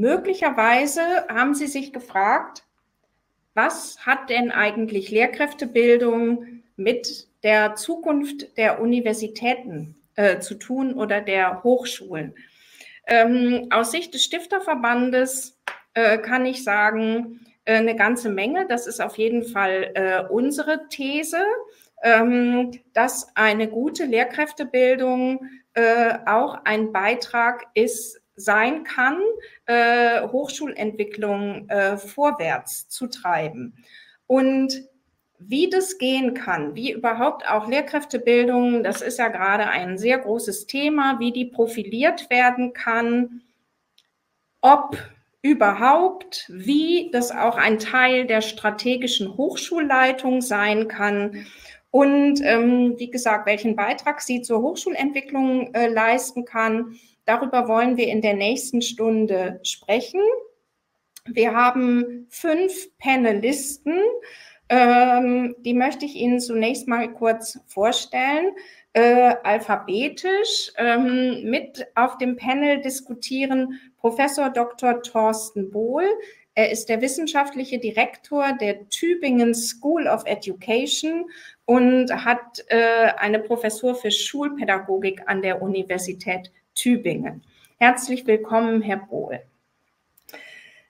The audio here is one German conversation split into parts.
möglicherweise haben Sie sich gefragt, was hat denn eigentlich Lehrkräftebildung mit der Zukunft der Universitäten äh, zu tun oder der Hochschulen? Ähm, aus Sicht des Stifterverbandes äh, kann ich sagen, äh, eine ganze Menge. Das ist auf jeden Fall äh, unsere These, ähm, dass eine gute Lehrkräftebildung äh, auch ein Beitrag ist, sein kann, äh, Hochschulentwicklung äh, vorwärts zu treiben. Und wie das gehen kann, wie überhaupt auch Lehrkräftebildung, das ist ja gerade ein sehr großes Thema, wie die profiliert werden kann, ob überhaupt, wie das auch ein Teil der strategischen Hochschulleitung sein kann und ähm, wie gesagt, welchen Beitrag sie zur Hochschulentwicklung äh, leisten kann. Darüber wollen wir in der nächsten Stunde sprechen. Wir haben fünf Panelisten, ähm, die möchte ich Ihnen zunächst mal kurz vorstellen. Äh, alphabetisch ähm, mit auf dem Panel diskutieren Professor Dr. Thorsten Bohl. Er ist der wissenschaftliche Direktor der Tübingen School of Education und hat äh, eine Professur für Schulpädagogik an der Universität Tübingen. Herzlich willkommen, Herr Bohl.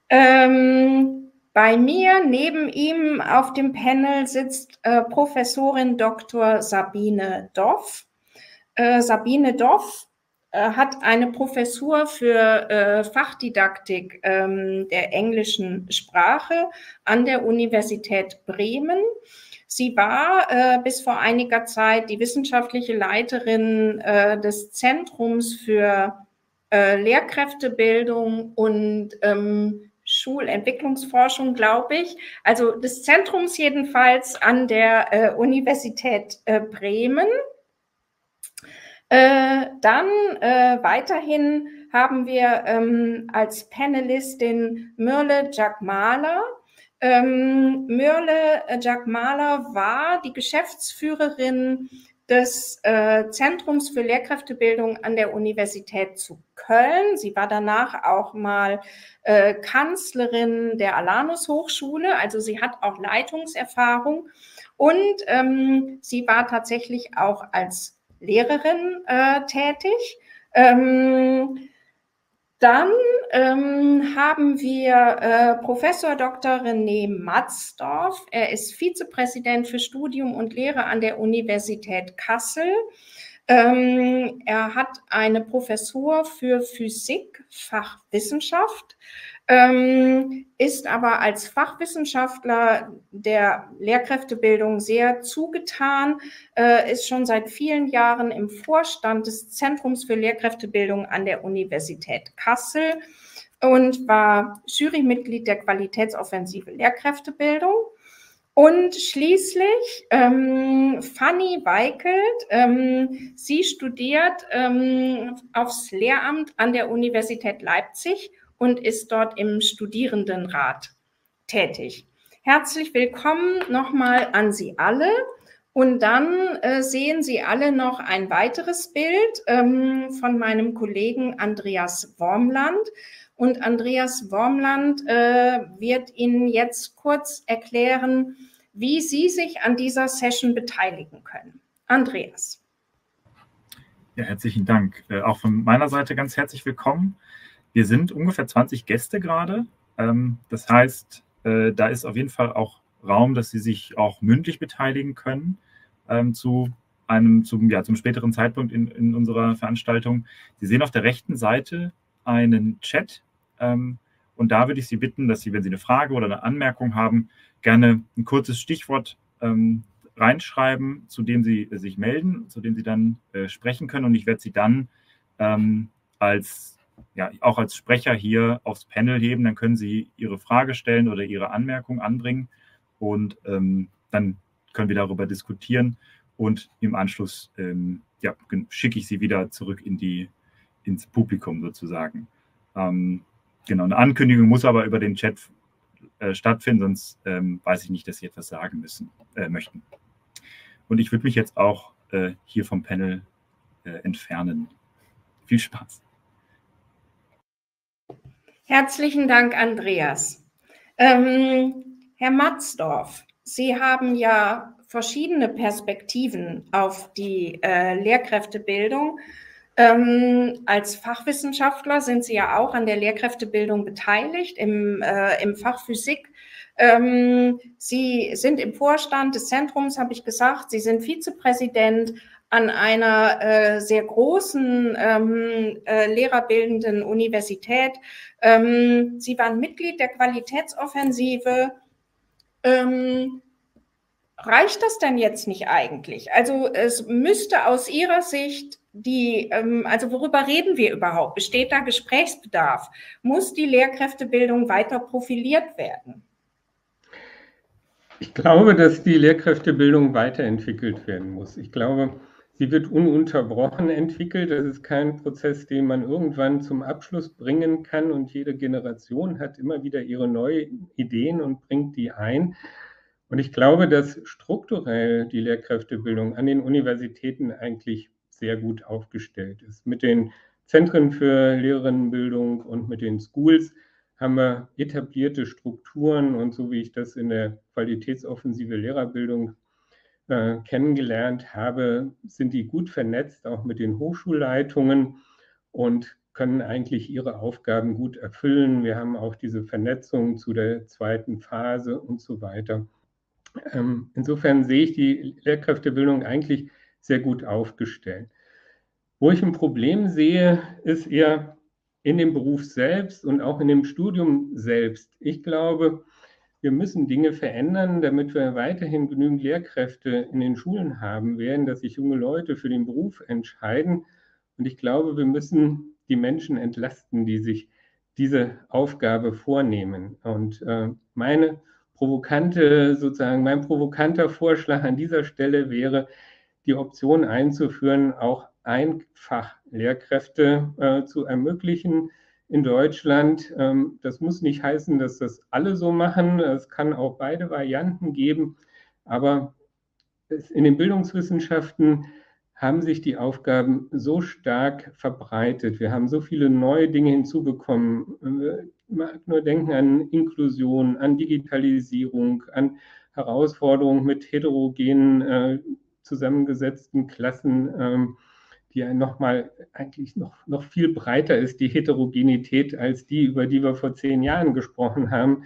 Ähm, bei mir neben ihm auf dem Panel sitzt äh, Professorin Dr. Sabine Doff. Äh, Sabine Doff hat eine Professur für äh, Fachdidaktik ähm, der englischen Sprache an der Universität Bremen. Sie war äh, bis vor einiger Zeit die wissenschaftliche Leiterin äh, des Zentrums für äh, Lehrkräftebildung und ähm, Schulentwicklungsforschung, glaube ich. Also des Zentrums jedenfalls an der äh, Universität äh, Bremen. Äh, dann äh, weiterhin haben wir ähm, als Panelistin Myrle Jagmala. Ähm, Myrle Jagmala war die Geschäftsführerin des äh, Zentrums für Lehrkräftebildung an der Universität zu Köln. Sie war danach auch mal äh, Kanzlerin der Alanus Hochschule, also sie hat auch Leitungserfahrung und ähm, sie war tatsächlich auch als Lehrerin äh, tätig. Ähm, dann ähm, haben wir äh, Professor Dr. René Matzdorf. Er ist Vizepräsident für Studium und Lehre an der Universität Kassel. Ähm, er hat eine Professur für Physik, Fachwissenschaft ähm, ist aber als Fachwissenschaftler der Lehrkräftebildung sehr zugetan, äh, ist schon seit vielen Jahren im Vorstand des Zentrums für Lehrkräftebildung an der Universität Kassel und war Jurymitglied der Qualitätsoffensive Lehrkräftebildung. Und schließlich ähm, Fanny Weikelt. Ähm, sie studiert ähm, aufs Lehramt an der Universität Leipzig und ist dort im Studierendenrat tätig. Herzlich willkommen nochmal an Sie alle. Und dann äh, sehen Sie alle noch ein weiteres Bild ähm, von meinem Kollegen Andreas Wormland. Und Andreas Wormland äh, wird Ihnen jetzt kurz erklären, wie Sie sich an dieser Session beteiligen können. Andreas. Ja, herzlichen Dank. Äh, auch von meiner Seite ganz herzlich willkommen. Wir sind ungefähr 20 Gäste gerade. Ähm, das heißt, äh, da ist auf jeden Fall auch Raum, dass Sie sich auch mündlich beteiligen können ähm, zu einem, zum, ja, zum späteren Zeitpunkt in, in unserer Veranstaltung. Sie sehen auf der rechten Seite einen Chat. Ähm, und da würde ich Sie bitten, dass Sie, wenn Sie eine Frage oder eine Anmerkung haben, gerne ein kurzes Stichwort ähm, reinschreiben, zu dem Sie äh, sich melden, zu dem Sie dann äh, sprechen können. Und ich werde Sie dann ähm, als ja, auch als Sprecher hier aufs Panel heben, dann können Sie Ihre Frage stellen oder Ihre Anmerkung anbringen und ähm, dann können wir darüber diskutieren und im Anschluss ähm, ja, schicke ich Sie wieder zurück in die, ins Publikum sozusagen. Ähm, genau, eine Ankündigung muss aber über den Chat äh, stattfinden, sonst ähm, weiß ich nicht, dass Sie etwas sagen müssen, äh, möchten. Und ich würde mich jetzt auch äh, hier vom Panel äh, entfernen. Viel Spaß. Herzlichen Dank, Andreas. Ähm, Herr Matzdorf, Sie haben ja verschiedene Perspektiven auf die äh, Lehrkräftebildung. Ähm, als Fachwissenschaftler sind Sie ja auch an der Lehrkräftebildung beteiligt im, äh, im Fach Physik. Ähm, Sie sind im Vorstand des Zentrums, habe ich gesagt. Sie sind Vizepräsident an einer äh, sehr großen ähm, äh, lehrerbildenden Universität. Ähm, Sie waren Mitglied der Qualitätsoffensive. Ähm, reicht das denn jetzt nicht eigentlich? Also es müsste aus Ihrer Sicht die, ähm, also worüber reden wir überhaupt? Besteht da Gesprächsbedarf? Muss die Lehrkräftebildung weiter profiliert werden? Ich glaube, dass die Lehrkräftebildung weiterentwickelt werden muss. Ich glaube, Sie wird ununterbrochen entwickelt. Das ist kein Prozess, den man irgendwann zum Abschluss bringen kann und jede Generation hat immer wieder ihre neuen Ideen und bringt die ein. Und ich glaube, dass strukturell die Lehrkräftebildung an den Universitäten eigentlich sehr gut aufgestellt ist. Mit den Zentren für Lehrerinnenbildung und mit den Schools haben wir etablierte Strukturen und so wie ich das in der Qualitätsoffensive Lehrerbildung äh, kennengelernt habe, sind die gut vernetzt, auch mit den Hochschulleitungen und können eigentlich ihre Aufgaben gut erfüllen. Wir haben auch diese Vernetzung zu der zweiten Phase und so weiter. Ähm, insofern sehe ich die Lehrkräftebildung eigentlich sehr gut aufgestellt. Wo ich ein Problem sehe, ist eher in dem Beruf selbst und auch in dem Studium selbst. Ich glaube, wir müssen Dinge verändern, damit wir weiterhin genügend Lehrkräfte in den Schulen haben werden, dass sich junge Leute für den Beruf entscheiden. Und ich glaube, wir müssen die Menschen entlasten, die sich diese Aufgabe vornehmen. Und äh, meine provokante, sozusagen, mein provokanter Vorschlag an dieser Stelle wäre, die Option einzuführen, auch einfach Lehrkräfte äh, zu ermöglichen, in Deutschland. Ähm, das muss nicht heißen, dass das alle so machen. Es kann auch beide Varianten geben. Aber in den Bildungswissenschaften haben sich die Aufgaben so stark verbreitet. Wir haben so viele neue Dinge hinzubekommen. Man mag nur denken an Inklusion, an Digitalisierung, an Herausforderungen mit heterogenen äh, zusammengesetzten Klassen. Die ja nochmal eigentlich noch, noch viel breiter ist, die Heterogenität, als die, über die wir vor zehn Jahren gesprochen haben.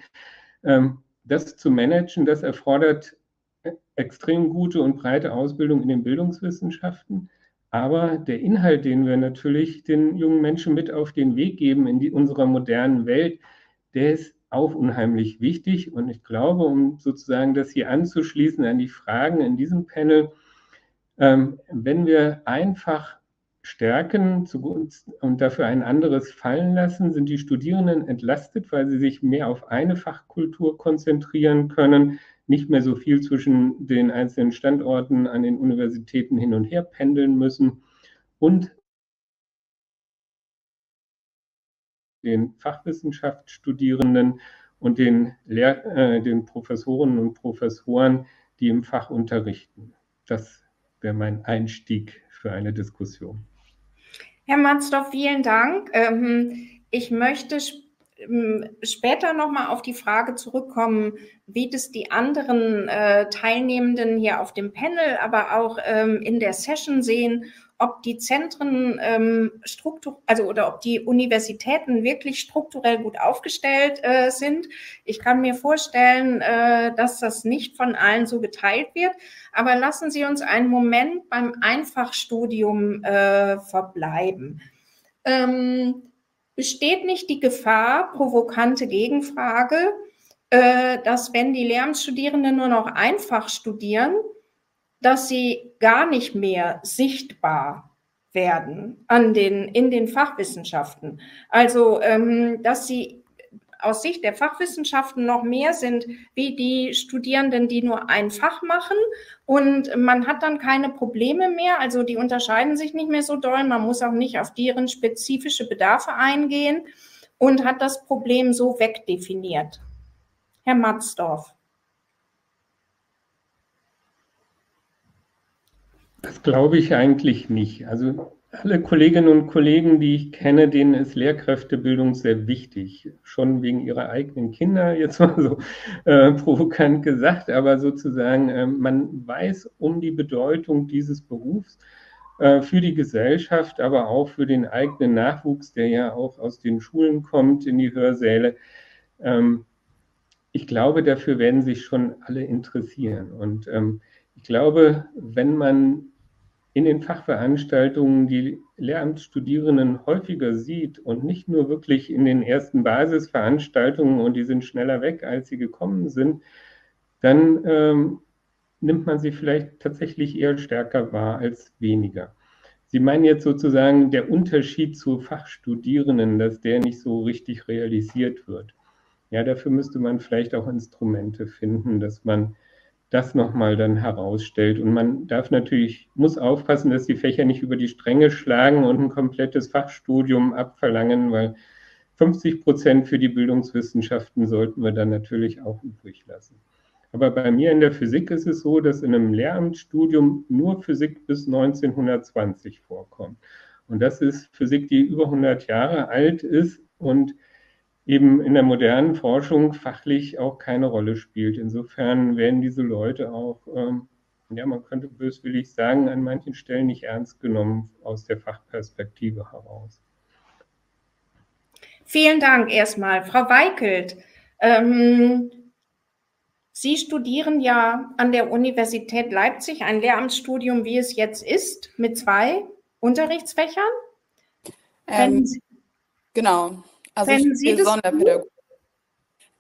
Ähm, das zu managen, das erfordert extrem gute und breite Ausbildung in den Bildungswissenschaften. Aber der Inhalt, den wir natürlich den jungen Menschen mit auf den Weg geben in die, unserer modernen Welt, der ist auch unheimlich wichtig. Und ich glaube, um sozusagen das hier anzuschließen an die Fragen in diesem Panel, ähm, wenn wir einfach stärken und dafür ein anderes fallen lassen, sind die Studierenden entlastet, weil sie sich mehr auf eine Fachkultur konzentrieren können, nicht mehr so viel zwischen den einzelnen Standorten an den Universitäten hin und her pendeln müssen und den Fachwissenschaftsstudierenden und den, Lehr äh, den Professorinnen und Professoren, die im Fach unterrichten. Das wäre mein Einstieg für eine Diskussion. Herr Matzdorf, vielen Dank. Ähm, ich möchte ähm, später nochmal auf die Frage zurückkommen, wie das die anderen äh, Teilnehmenden hier auf dem Panel, aber auch ähm, in der Session sehen ob die Zentren ähm, struktur, also oder ob die Universitäten wirklich strukturell gut aufgestellt äh, sind. Ich kann mir vorstellen, äh, dass das nicht von allen so geteilt wird. Aber lassen Sie uns einen Moment beim Einfachstudium äh, verbleiben. Ähm, besteht nicht die Gefahr, provokante Gegenfrage, äh, dass wenn die Lehramtsstudierenden nur noch einfach studieren, dass sie gar nicht mehr sichtbar werden an den, in den Fachwissenschaften. Also, ähm, dass sie aus Sicht der Fachwissenschaften noch mehr sind wie die Studierenden, die nur ein Fach machen. Und man hat dann keine Probleme mehr. Also die unterscheiden sich nicht mehr so doll. Man muss auch nicht auf deren spezifische Bedarfe eingehen und hat das Problem so wegdefiniert. Herr Matzdorf. Glaube ich eigentlich nicht. Also alle Kolleginnen und Kollegen, die ich kenne, denen ist Lehrkräftebildung sehr wichtig. Schon wegen ihrer eigenen Kinder, jetzt mal so äh, provokant gesagt, aber sozusagen, äh, man weiß um die Bedeutung dieses Berufs äh, für die Gesellschaft, aber auch für den eigenen Nachwuchs, der ja auch aus den Schulen kommt, in die Hörsäle. Ähm, ich glaube, dafür werden sich schon alle interessieren. Und ähm, ich glaube, wenn man in den Fachveranstaltungen die Lehramtsstudierenden häufiger sieht und nicht nur wirklich in den ersten Basisveranstaltungen und die sind schneller weg, als sie gekommen sind, dann ähm, nimmt man sie vielleicht tatsächlich eher stärker wahr als weniger. Sie meinen jetzt sozusagen der Unterschied zu Fachstudierenden, dass der nicht so richtig realisiert wird. Ja, dafür müsste man vielleicht auch Instrumente finden, dass man das nochmal dann herausstellt. Und man darf natürlich, muss aufpassen, dass die Fächer nicht über die Stränge schlagen und ein komplettes Fachstudium abverlangen, weil 50 Prozent für die Bildungswissenschaften sollten wir dann natürlich auch übrig lassen. Aber bei mir in der Physik ist es so, dass in einem Lehramtsstudium nur Physik bis 1920 vorkommt. Und das ist Physik, die über 100 Jahre alt ist und eben in der modernen Forschung fachlich auch keine Rolle spielt. Insofern werden diese Leute auch, ähm, ja, man könnte böswillig sagen, an manchen Stellen nicht ernst genommen aus der Fachperspektive heraus. Vielen Dank erstmal. Frau Weikelt, ähm, Sie studieren ja an der Universität Leipzig ein Lehramtsstudium, wie es jetzt ist, mit zwei Unterrichtsfächern. Ähm, genau. Also Wenn ich studiere Sonderpädagogik.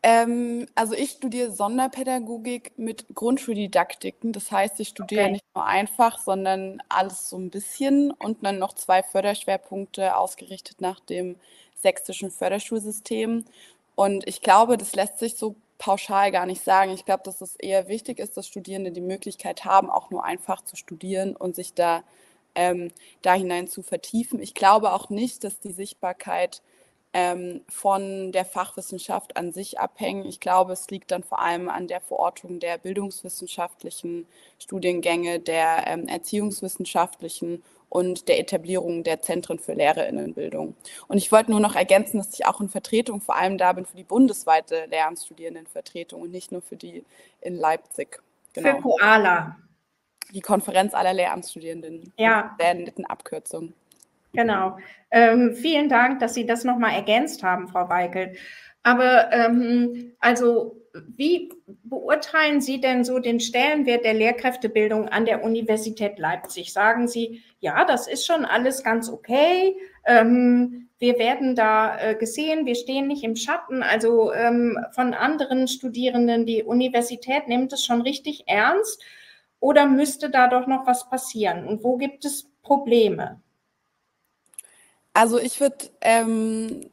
Ähm, also ich studiere Sonderpädagogik mit Grundschuldidaktiken. Das heißt, ich studiere okay. nicht nur einfach, sondern alles so ein bisschen und dann noch zwei Förderschwerpunkte ausgerichtet nach dem sächsischen Förderschulsystem. Und ich glaube, das lässt sich so pauschal gar nicht sagen. Ich glaube, dass es eher wichtig ist, dass Studierende die Möglichkeit haben, auch nur einfach zu studieren und sich da, ähm, da hinein zu vertiefen. Ich glaube auch nicht, dass die Sichtbarkeit ähm, von der Fachwissenschaft an sich abhängen. Ich glaube, es liegt dann vor allem an der Verortung der bildungswissenschaftlichen Studiengänge, der ähm, erziehungswissenschaftlichen und der Etablierung der Zentren für Lehrerinnenbildung. Und ich wollte nur noch ergänzen, dass ich auch in Vertretung vor allem da bin für die bundesweite Lehramtsstudierendenvertretung und nicht nur für die in Leipzig. Genau. Für Koala. Die Konferenz aller Lehramtsstudierenden. Ja. Der netten Abkürzung. Genau. Ähm, vielen Dank, dass Sie das nochmal ergänzt haben, Frau Weigelt. Aber ähm, also wie beurteilen Sie denn so den Stellenwert der Lehrkräftebildung an der Universität Leipzig? Sagen Sie, ja, das ist schon alles ganz okay. Ähm, wir werden da äh, gesehen, wir stehen nicht im Schatten. Also ähm, von anderen Studierenden, die Universität nimmt es schon richtig ernst. Oder müsste da doch noch was passieren? Und wo gibt es Probleme? Also ich würde ähm,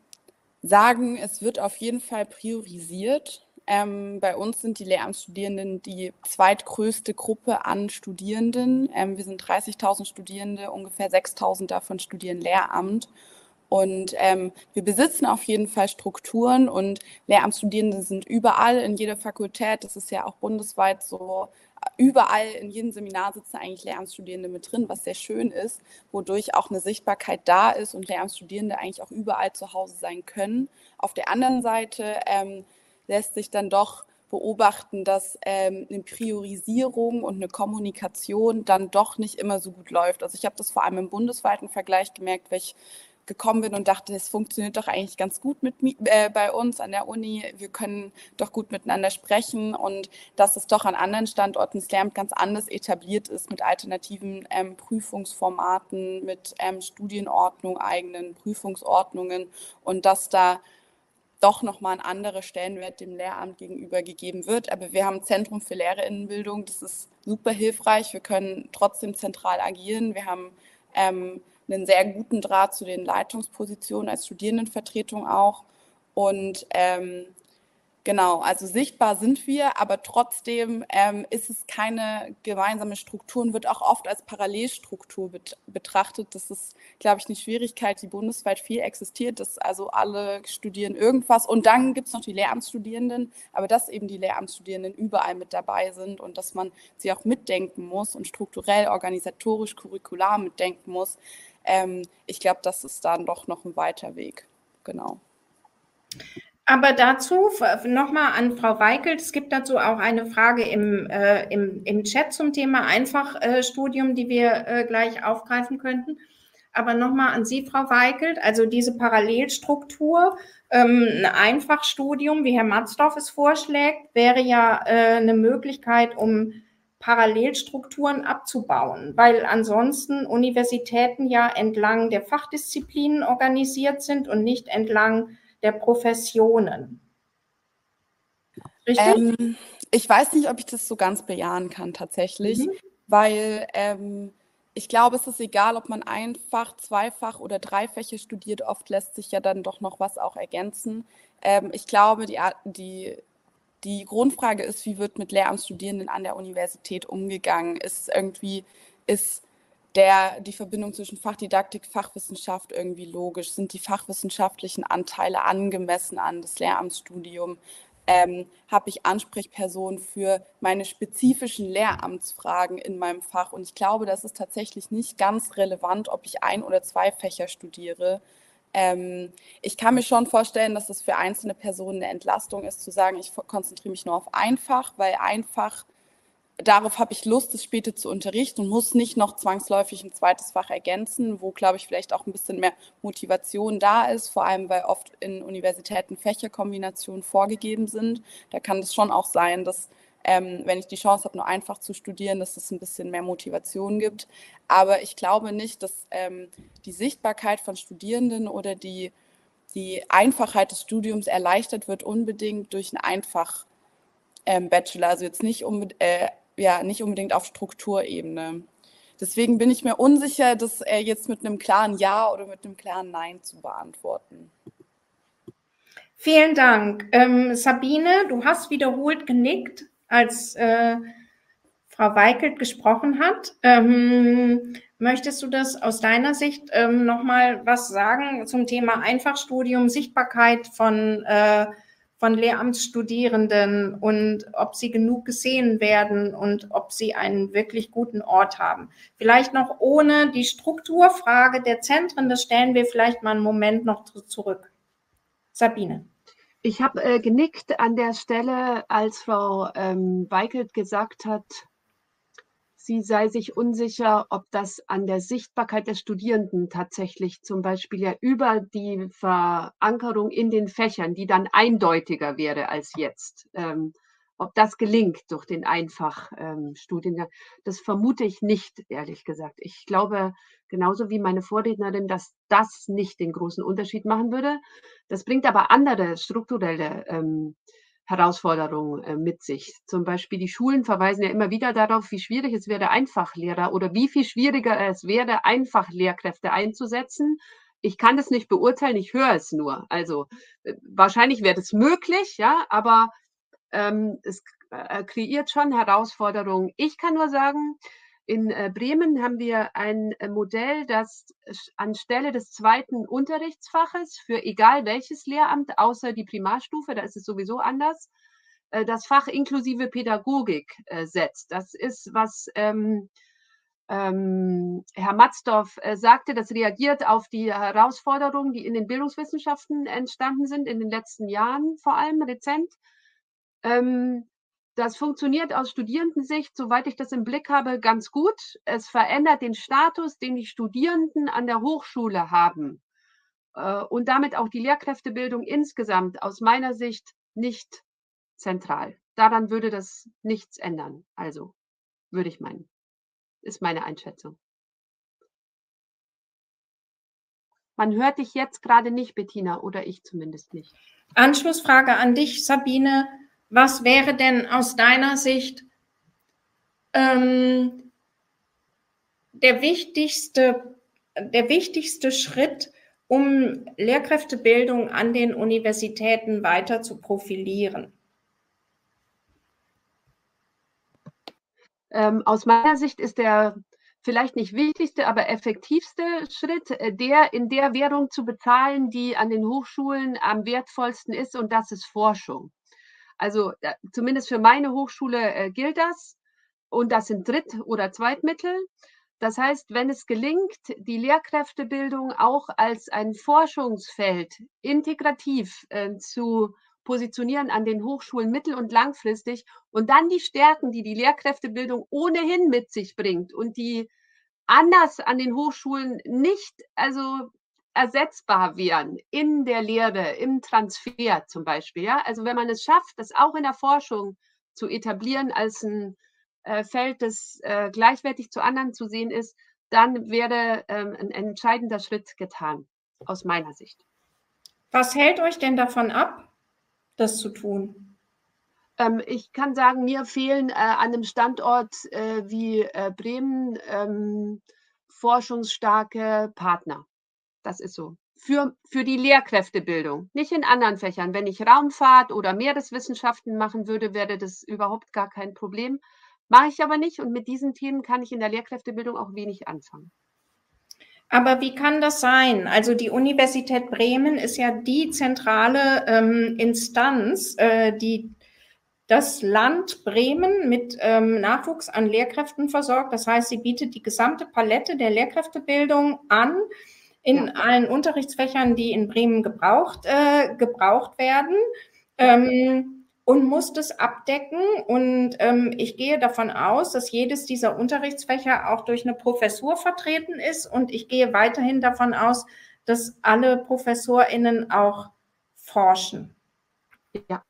sagen, es wird auf jeden Fall priorisiert. Ähm, bei uns sind die Lehramtsstudierenden die zweitgrößte Gruppe an Studierenden. Ähm, wir sind 30.000 Studierende, ungefähr 6.000 davon studieren Lehramt. Und ähm, wir besitzen auf jeden Fall Strukturen und Lehramtsstudierende sind überall in jeder Fakultät. Das ist ja auch bundesweit so überall in jedem Seminar sitzen eigentlich Lehramtsstudierende mit drin, was sehr schön ist, wodurch auch eine Sichtbarkeit da ist und Lehramtsstudierende eigentlich auch überall zu Hause sein können. Auf der anderen Seite ähm, lässt sich dann doch beobachten, dass ähm, eine Priorisierung und eine Kommunikation dann doch nicht immer so gut läuft. Also ich habe das vor allem im bundesweiten Vergleich gemerkt, welch gekommen bin und dachte, es funktioniert doch eigentlich ganz gut mit äh, bei uns an der Uni. Wir können doch gut miteinander sprechen und dass es doch an anderen Standorten Slam ganz anders etabliert ist mit alternativen ähm, Prüfungsformaten, mit ähm, Studienordnung, eigenen Prüfungsordnungen und dass da doch nochmal ein anderer Stellenwert dem Lehramt gegenüber gegeben wird. Aber wir haben ein Zentrum für Lehrerinnenbildung, das ist super hilfreich. Wir können trotzdem zentral agieren. Wir haben ähm, einen sehr guten Draht zu den Leitungspositionen als Studierendenvertretung auch. Und ähm, Genau, also sichtbar sind wir, aber trotzdem ähm, ist es keine gemeinsame Struktur und wird auch oft als Parallelstruktur bet betrachtet. Das ist, glaube ich, eine Schwierigkeit, die bundesweit viel existiert, dass also alle studieren irgendwas und dann gibt es noch die Lehramtsstudierenden, aber dass eben die Lehramtsstudierenden überall mit dabei sind und dass man sie auch mitdenken muss und strukturell, organisatorisch, curricular mitdenken muss. Ähm, ich glaube, das ist dann doch noch ein weiter Weg. Genau. Aber dazu nochmal an Frau Weikelt. Es gibt dazu auch eine Frage im, äh, im, im Chat zum Thema Einfachstudium, die wir äh, gleich aufgreifen könnten. Aber nochmal an Sie, Frau Weikelt. Also diese Parallelstruktur, ähm, ein Einfachstudium, wie Herr Matzdorf es vorschlägt, wäre ja äh, eine Möglichkeit, um Parallelstrukturen abzubauen, weil ansonsten Universitäten ja entlang der Fachdisziplinen organisiert sind und nicht entlang der Professionen. Richtig? Ähm, ich weiß nicht, ob ich das so ganz bejahen kann tatsächlich, mhm. weil ähm, ich glaube, es ist egal, ob man einfach, zweifach oder drei Fächer studiert. Oft lässt sich ja dann doch noch was auch ergänzen. Ähm, ich glaube, die, die die Grundfrage ist, wie wird mit Lehramtsstudierenden an der Universität umgegangen? Ist irgendwie, ist der, die Verbindung zwischen Fachdidaktik, Fachwissenschaft irgendwie logisch? Sind die fachwissenschaftlichen Anteile angemessen an das Lehramtsstudium? Ähm, Habe ich Ansprechpersonen für meine spezifischen Lehramtsfragen in meinem Fach? Und ich glaube, das ist tatsächlich nicht ganz relevant, ob ich ein oder zwei Fächer studiere, ähm, ich kann mir schon vorstellen, dass es für einzelne Personen eine Entlastung ist, zu sagen, ich konzentriere mich nur auf einfach, weil einfach darauf habe ich Lust, es später zu unterrichten und muss nicht noch zwangsläufig ein zweites Fach ergänzen, wo, glaube ich, vielleicht auch ein bisschen mehr Motivation da ist, vor allem weil oft in Universitäten Fächerkombinationen vorgegeben sind. Da kann es schon auch sein, dass ähm, wenn ich die Chance habe, nur einfach zu studieren, dass es ein bisschen mehr Motivation gibt. Aber ich glaube nicht, dass ähm, die Sichtbarkeit von Studierenden oder die, die Einfachheit des Studiums erleichtert wird unbedingt durch einen einfach ähm, Bachelor, also jetzt nicht, unbe äh, ja, nicht unbedingt auf Strukturebene. Deswegen bin ich mir unsicher, das äh, jetzt mit einem klaren Ja oder mit einem klaren Nein zu beantworten. Vielen Dank. Ähm, Sabine, du hast wiederholt genickt als äh, Frau Weikelt gesprochen hat. Ähm, möchtest du das aus deiner Sicht ähm, nochmal was sagen zum Thema Einfachstudium, Sichtbarkeit von, äh, von Lehramtsstudierenden und ob sie genug gesehen werden und ob sie einen wirklich guten Ort haben? Vielleicht noch ohne die Strukturfrage der Zentren, das stellen wir vielleicht mal einen Moment noch zurück. Sabine. Ich habe äh, genickt an der Stelle, als Frau ähm, Weikelt gesagt hat, sie sei sich unsicher, ob das an der Sichtbarkeit der Studierenden tatsächlich zum Beispiel ja über die Verankerung in den Fächern, die dann eindeutiger wäre als jetzt, ähm, ob das gelingt durch den Einfachstudiengang, ähm, das vermute ich nicht, ehrlich gesagt. Ich glaube, genauso wie meine Vorrednerin, dass das nicht den großen Unterschied machen würde. Das bringt aber andere strukturelle ähm, Herausforderungen äh, mit sich. Zum Beispiel die Schulen verweisen ja immer wieder darauf, wie schwierig es wäre, Einfachlehrer oder wie viel schwieriger es wäre, Einfachlehrkräfte einzusetzen. Ich kann das nicht beurteilen, ich höre es nur. Also äh, wahrscheinlich wäre das möglich, ja, aber ähm, es äh, kreiert schon Herausforderungen. Ich kann nur sagen, in äh, Bremen haben wir ein äh, Modell, das anstelle des zweiten Unterrichtsfaches für egal welches Lehramt, außer die Primarstufe, da ist es sowieso anders, äh, das Fach inklusive Pädagogik äh, setzt. Das ist, was ähm, ähm, Herr Matzdorf äh, sagte, das reagiert auf die Herausforderungen, die in den Bildungswissenschaften entstanden sind, in den letzten Jahren vor allem rezent. Ähm, das funktioniert aus Studierendensicht, soweit ich das im Blick habe, ganz gut. Es verändert den Status, den die Studierenden an der Hochschule haben äh, und damit auch die Lehrkräftebildung insgesamt aus meiner Sicht nicht zentral. Daran würde das nichts ändern. Also würde ich meinen. Ist meine Einschätzung. Man hört dich jetzt gerade nicht, Bettina, oder ich zumindest nicht. Anschlussfrage an dich, Sabine was wäre denn aus deiner Sicht ähm, der, wichtigste, der wichtigste Schritt, um Lehrkräftebildung an den Universitäten weiter zu profilieren? Ähm, aus meiner Sicht ist der vielleicht nicht wichtigste, aber effektivste Schritt, äh, der in der Währung zu bezahlen, die an den Hochschulen am wertvollsten ist, und das ist Forschung. Also äh, zumindest für meine Hochschule äh, gilt das. Und das sind Dritt- oder Zweitmittel. Das heißt, wenn es gelingt, die Lehrkräftebildung auch als ein Forschungsfeld integrativ äh, zu positionieren an den Hochschulen mittel- und langfristig und dann die Stärken, die die Lehrkräftebildung ohnehin mit sich bringt und die anders an den Hochschulen nicht also ersetzbar wären in der Lehre, im Transfer zum Beispiel. Ja? Also wenn man es schafft, das auch in der Forschung zu etablieren als ein äh, Feld, das äh, gleichwertig zu anderen zu sehen ist, dann wäre ähm, ein entscheidender Schritt getan, aus meiner Sicht. Was hält euch denn davon ab, das zu tun? Ähm, ich kann sagen, mir fehlen äh, an einem Standort äh, wie äh, Bremen ähm, forschungsstarke Partner. Das ist so. Für, für die Lehrkräftebildung, nicht in anderen Fächern. Wenn ich Raumfahrt oder Meereswissenschaften machen würde, wäre das überhaupt gar kein Problem. Mache ich aber nicht und mit diesen Themen kann ich in der Lehrkräftebildung auch wenig anfangen. Aber wie kann das sein? Also die Universität Bremen ist ja die zentrale ähm, Instanz, äh, die das Land Bremen mit ähm, Nachwuchs an Lehrkräften versorgt. Das heißt, sie bietet die gesamte Palette der Lehrkräftebildung an in ja. allen Unterrichtsfächern, die in Bremen gebraucht, äh, gebraucht werden. Ähm, und muss das abdecken. Und ähm, ich gehe davon aus, dass jedes dieser Unterrichtsfächer auch durch eine Professur vertreten ist. Und ich gehe weiterhin davon aus, dass alle ProfessorInnen auch forschen. Ja,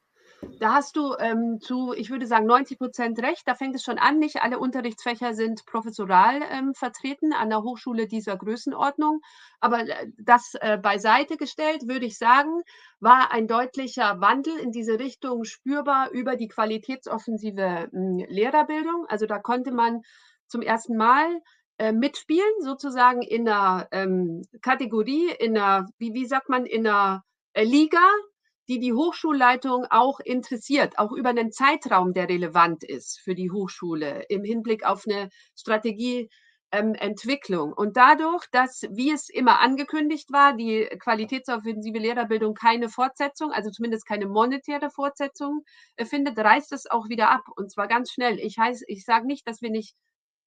da hast du ähm, zu, ich würde sagen, 90 Prozent recht. Da fängt es schon an. Nicht alle Unterrichtsfächer sind professoral ähm, vertreten an der Hochschule dieser Größenordnung. Aber äh, das äh, beiseite gestellt, würde ich sagen, war ein deutlicher Wandel in diese Richtung spürbar über die qualitätsoffensive äh, Lehrerbildung. Also da konnte man zum ersten Mal äh, mitspielen, sozusagen in einer ähm, Kategorie, in einer, wie, wie sagt man, in einer äh, Liga, die die Hochschulleitung auch interessiert, auch über einen Zeitraum, der relevant ist für die Hochschule im Hinblick auf eine Strategieentwicklung. Ähm, und dadurch, dass, wie es immer angekündigt war, die qualitätsoffensive Lehrerbildung keine Fortsetzung, also zumindest keine monetäre Fortsetzung äh, findet, reißt es auch wieder ab. Und zwar ganz schnell. Ich, ich sage nicht, dass wir nicht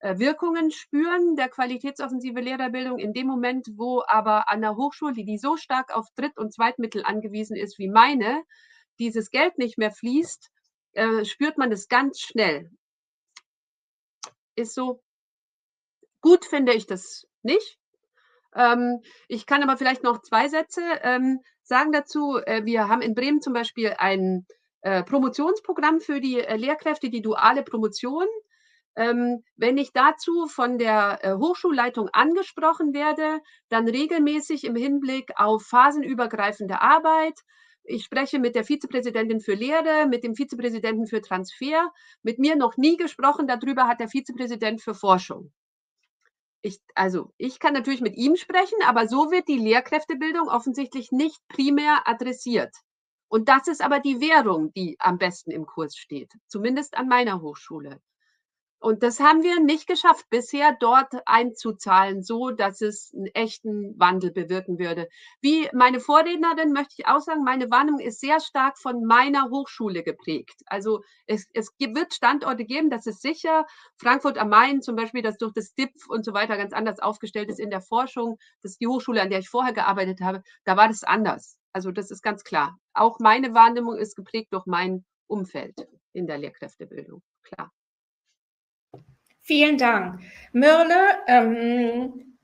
Wirkungen spüren der qualitätsoffensive Lehrerbildung in dem Moment, wo aber an der Hochschule, die so stark auf Dritt- und Zweitmittel angewiesen ist wie meine, dieses Geld nicht mehr fließt, äh, spürt man es ganz schnell. Ist so. Gut finde ich das nicht. Ähm, ich kann aber vielleicht noch zwei Sätze ähm, sagen dazu. Äh, wir haben in Bremen zum Beispiel ein äh, Promotionsprogramm für die äh, Lehrkräfte, die duale Promotion. Ähm, wenn ich dazu von der äh, Hochschulleitung angesprochen werde, dann regelmäßig im Hinblick auf phasenübergreifende Arbeit. Ich spreche mit der Vizepräsidentin für Lehre, mit dem Vizepräsidenten für Transfer. Mit mir noch nie gesprochen, darüber hat der Vizepräsident für Forschung. Ich, also ich kann natürlich mit ihm sprechen, aber so wird die Lehrkräftebildung offensichtlich nicht primär adressiert. Und das ist aber die Währung, die am besten im Kurs steht, zumindest an meiner Hochschule. Und das haben wir nicht geschafft, bisher dort einzuzahlen, so dass es einen echten Wandel bewirken würde. Wie meine Vorrednerin möchte ich auch sagen, meine Warnung ist sehr stark von meiner Hochschule geprägt. Also es, es wird Standorte geben, das ist sicher. Frankfurt am Main zum Beispiel, das durch das DIPF und so weiter ganz anders aufgestellt ist in der Forschung. Das ist die Hochschule, an der ich vorher gearbeitet habe. Da war das anders. Also das ist ganz klar. Auch meine Wahrnehmung ist geprägt durch mein Umfeld in der Lehrkräftebildung. Klar. Vielen Dank. Mirle, ähm,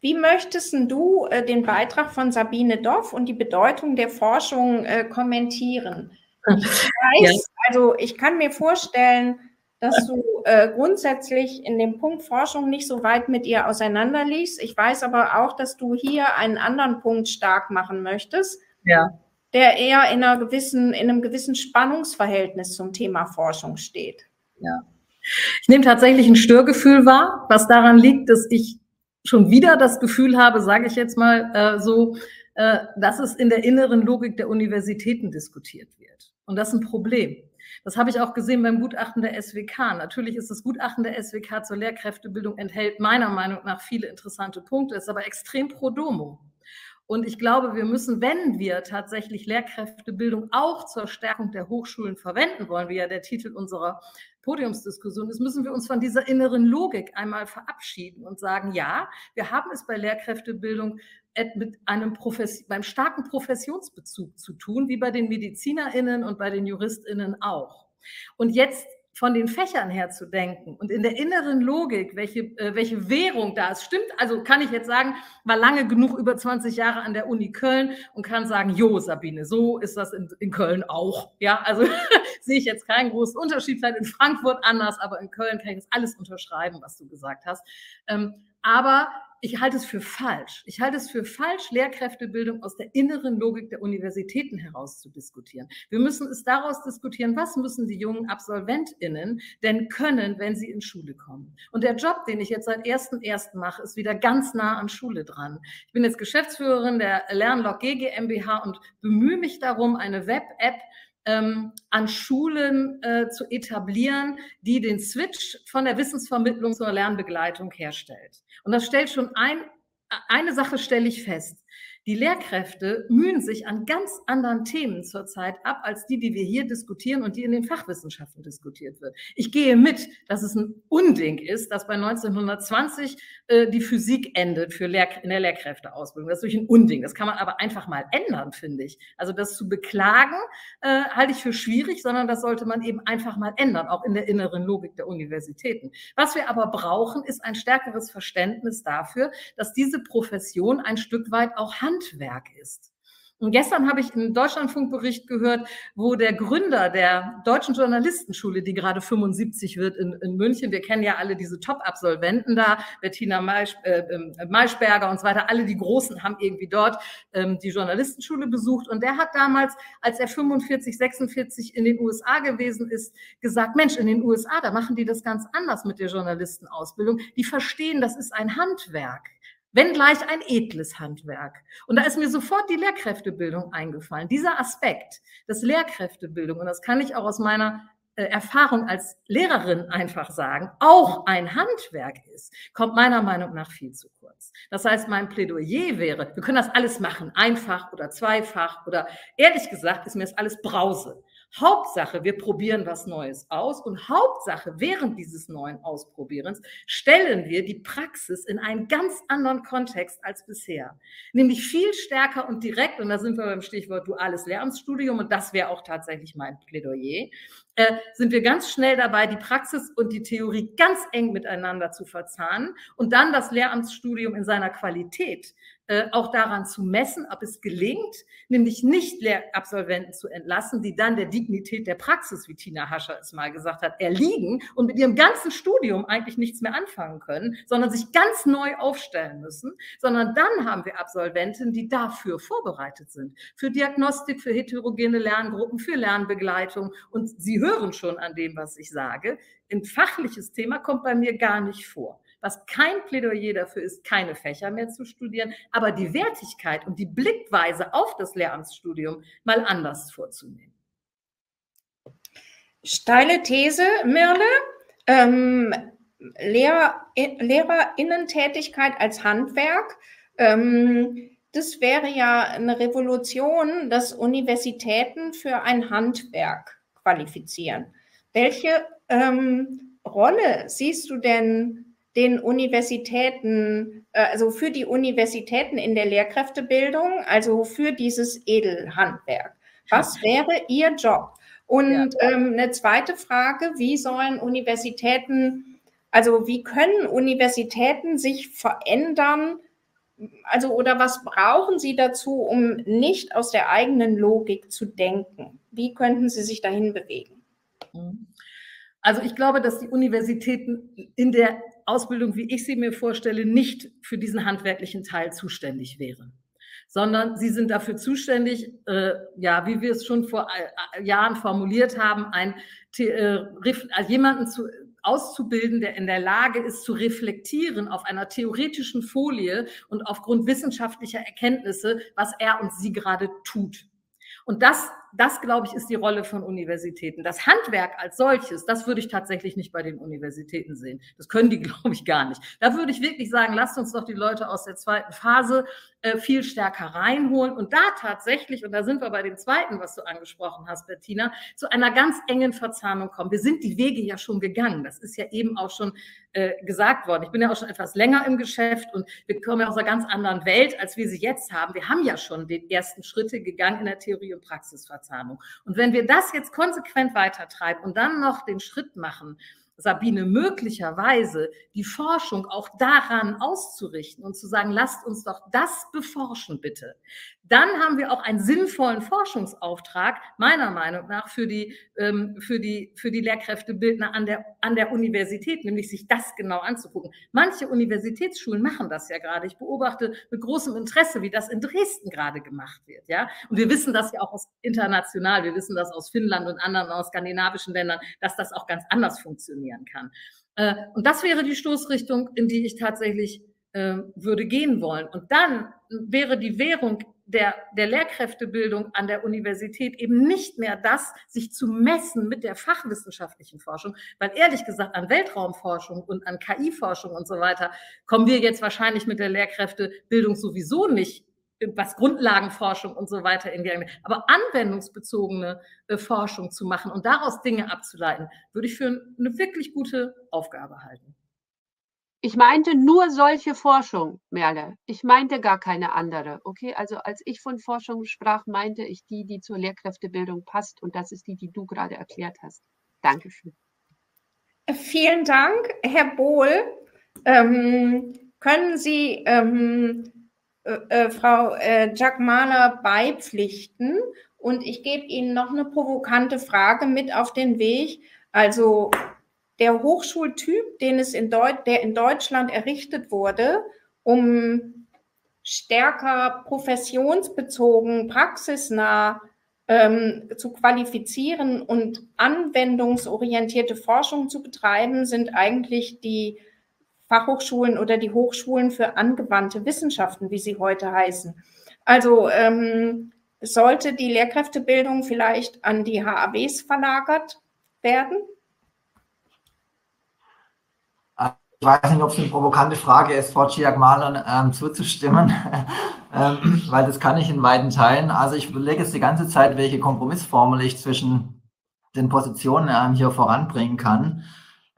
wie möchtest du äh, den Beitrag von Sabine Doff und die Bedeutung der Forschung äh, kommentieren? Ich weiß, ja. also ich kann mir vorstellen, dass du äh, grundsätzlich in dem Punkt Forschung nicht so weit mit ihr auseinanderliegst. Ich weiß aber auch, dass du hier einen anderen Punkt stark machen möchtest. Ja der eher in, einer gewissen, in einem gewissen Spannungsverhältnis zum Thema Forschung steht. Ja. Ich nehme tatsächlich ein Störgefühl wahr, was daran liegt, dass ich schon wieder das Gefühl habe, sage ich jetzt mal äh, so, äh, dass es in der inneren Logik der Universitäten diskutiert wird. Und das ist ein Problem. Das habe ich auch gesehen beim Gutachten der SWK. Natürlich ist das Gutachten der SWK zur Lehrkräftebildung enthält meiner Meinung nach viele interessante Punkte, ist aber extrem pro domo. Und ich glaube, wir müssen, wenn wir tatsächlich Lehrkräftebildung auch zur Stärkung der Hochschulen verwenden wollen, wie ja der Titel unserer Podiumsdiskussion ist, müssen wir uns von dieser inneren Logik einmal verabschieden und sagen, ja, wir haben es bei Lehrkräftebildung mit einem Profes beim starken Professionsbezug zu tun, wie bei den MedizinerInnen und bei den JuristInnen auch. Und jetzt von den Fächern her zu denken und in der inneren Logik, welche, äh, welche Währung da ist. Stimmt, also kann ich jetzt sagen, war lange genug über 20 Jahre an der Uni Köln und kann sagen, jo, Sabine, so ist das in, in Köln auch. Ja, also sehe ich jetzt keinen großen Unterschied, vielleicht in Frankfurt anders, aber in Köln kann ich das alles unterschreiben, was du gesagt hast. Ähm, aber ich halte es für falsch. Ich halte es für falsch, Lehrkräftebildung aus der inneren Logik der Universitäten heraus zu diskutieren. Wir müssen es daraus diskutieren, was müssen die jungen AbsolventInnen denn können, wenn sie in Schule kommen. Und der Job, den ich jetzt seit 1.1. mache, ist wieder ganz nah an Schule dran. Ich bin jetzt Geschäftsführerin der Lernlog GmbH und bemühe mich darum, eine Web-App ähm, an Schulen äh, zu etablieren, die den Switch von der Wissensvermittlung zur Lernbegleitung herstellt. Und das stellt schon ein, eine Sache stelle ich fest. Die Lehrkräfte mühen sich an ganz anderen Themen zurzeit ab, als die, die wir hier diskutieren und die in den Fachwissenschaften diskutiert wird. Ich gehe mit, dass es ein Unding ist, dass bei 1920 äh, die Physik endet für Lehr in der Lehrkräfteausbildung. Das ist durch ein Unding. Das kann man aber einfach mal ändern, finde ich. Also das zu beklagen, äh, halte ich für schwierig, sondern das sollte man eben einfach mal ändern, auch in der inneren Logik der Universitäten. Was wir aber brauchen, ist ein stärkeres Verständnis dafür, dass diese Profession ein Stück weit auch Hand Handwerk ist. Und gestern habe ich einen Deutschlandfunkbericht gehört, wo der Gründer der Deutschen Journalistenschule, die gerade 75 wird in, in München, wir kennen ja alle diese Top-Absolventen da, Bettina Maisch, äh, ähm, Maischberger und so weiter, alle die Großen haben irgendwie dort ähm, die Journalistenschule besucht. Und der hat damals, als er 45, 46 in den USA gewesen ist, gesagt, Mensch, in den USA, da machen die das ganz anders mit der Journalistenausbildung. Die verstehen, das ist ein Handwerk wenn gleich ein edles Handwerk. Und da ist mir sofort die Lehrkräftebildung eingefallen. Dieser Aspekt, dass Lehrkräftebildung, und das kann ich auch aus meiner äh, Erfahrung als Lehrerin einfach sagen, auch ein Handwerk ist, kommt meiner Meinung nach viel zu kurz. Das heißt, mein Plädoyer wäre, wir können das alles machen, einfach oder zweifach oder ehrlich gesagt ist mir das alles Brause. Hauptsache, wir probieren was Neues aus und Hauptsache, während dieses neuen Ausprobierens stellen wir die Praxis in einen ganz anderen Kontext als bisher. Nämlich viel stärker und direkt, und da sind wir beim Stichwort duales Lehramtsstudium und das wäre auch tatsächlich mein Plädoyer, äh, sind wir ganz schnell dabei, die Praxis und die Theorie ganz eng miteinander zu verzahnen und dann das Lehramtsstudium in seiner Qualität auch daran zu messen, ob es gelingt, nämlich nicht Lehrabsolventen zu entlassen, die dann der Dignität der Praxis, wie Tina Hascher es mal gesagt hat, erliegen und mit ihrem ganzen Studium eigentlich nichts mehr anfangen können, sondern sich ganz neu aufstellen müssen, sondern dann haben wir Absolventen, die dafür vorbereitet sind, für Diagnostik, für heterogene Lerngruppen, für Lernbegleitung. Und Sie hören schon an dem, was ich sage, ein fachliches Thema kommt bei mir gar nicht vor was kein Plädoyer dafür ist, keine Fächer mehr zu studieren, aber die Wertigkeit und die Blickweise auf das Lehramtsstudium mal anders vorzunehmen. Steile These, Mirle. Ähm, Lehrer, Lehrerinnentätigkeit als Handwerk. Ähm, das wäre ja eine Revolution, dass Universitäten für ein Handwerk qualifizieren. Welche ähm, Rolle siehst du denn den Universitäten, äh, also für die Universitäten in der Lehrkräftebildung, also für dieses Edelhandwerk. Was wäre Ihr Job? Und ja. ähm, eine zweite Frage, wie sollen Universitäten, also wie können Universitäten sich verändern? Also, oder was brauchen sie dazu, um nicht aus der eigenen Logik zu denken? Wie könnten sie sich dahin bewegen? Also ich glaube, dass die Universitäten in der Ausbildung, wie ich sie mir vorstelle, nicht für diesen handwerklichen Teil zuständig wäre, sondern sie sind dafür zuständig, äh, ja, wie wir es schon vor äh, Jahren formuliert haben, ein, äh, also jemanden zu, auszubilden, der in der Lage ist zu reflektieren auf einer theoretischen Folie und aufgrund wissenschaftlicher Erkenntnisse, was er und sie gerade tut. Und das das glaube ich, ist die Rolle von Universitäten. Das Handwerk als solches, das würde ich tatsächlich nicht bei den Universitäten sehen. Das können die, glaube ich, gar nicht. Da würde ich wirklich sagen, lasst uns doch die Leute aus der zweiten Phase äh, viel stärker reinholen und da tatsächlich, und da sind wir bei dem zweiten, was du angesprochen hast, Bettina, zu einer ganz engen Verzahnung kommen. Wir sind die Wege ja schon gegangen. Das ist ja eben auch schon äh, gesagt worden. Ich bin ja auch schon etwas länger im Geschäft und wir kommen ja aus einer ganz anderen Welt, als wir sie jetzt haben. Wir haben ja schon die ersten Schritte gegangen in der Theorie- und Praxisverzahnung. Und wenn wir das jetzt konsequent weitertreiben und dann noch den Schritt machen, Sabine, möglicherweise die Forschung auch daran auszurichten und zu sagen, lasst uns doch das beforschen, bitte. Dann haben wir auch einen sinnvollen Forschungsauftrag, meiner Meinung nach, für die, ähm, für die, für die Lehrkräftebildner an der, an der Universität, nämlich sich das genau anzugucken. Manche Universitätsschulen machen das ja gerade. Ich beobachte mit großem Interesse, wie das in Dresden gerade gemacht wird, ja. Und wir wissen das ja auch international. Wir wissen das aus Finnland und anderen aus skandinavischen Ländern, dass das auch ganz anders funktionieren kann. Äh, und das wäre die Stoßrichtung, in die ich tatsächlich äh, würde gehen wollen. Und dann wäre die Währung der, der Lehrkräftebildung an der Universität eben nicht mehr das, sich zu messen mit der fachwissenschaftlichen Forschung, weil ehrlich gesagt an Weltraumforschung und an KI-Forschung und so weiter kommen wir jetzt wahrscheinlich mit der Lehrkräftebildung sowieso nicht was Grundlagenforschung und so weiter in die, aber anwendungsbezogene äh, Forschung zu machen und daraus Dinge abzuleiten, würde ich für eine wirklich gute Aufgabe halten. Ich meinte nur solche Forschung, Merle. Ich meinte gar keine andere. Okay, also als ich von Forschung sprach, meinte ich die, die zur Lehrkräftebildung passt. Und das ist die, die du gerade erklärt hast. Dankeschön. Vielen Dank, Herr Bohl. Ähm, können Sie ähm, äh, äh, Frau äh, Jack Mahler beipflichten? Und ich gebe Ihnen noch eine provokante Frage mit auf den Weg. Also der Hochschultyp, den es in der in Deutschland errichtet wurde, um stärker professionsbezogen, praxisnah ähm, zu qualifizieren und anwendungsorientierte Forschung zu betreiben, sind eigentlich die Fachhochschulen oder die Hochschulen für angewandte Wissenschaften, wie sie heute heißen. Also ähm, sollte die Lehrkräftebildung vielleicht an die HAWs verlagert werden? Ich weiß nicht, ob es eine provokante Frage ist, Frau Chiak-Malern ähm, zuzustimmen, ähm, weil das kann ich in beiden Teilen. Also ich überlege jetzt die ganze Zeit, welche Kompromissformel ich zwischen den Positionen ähm, hier voranbringen kann.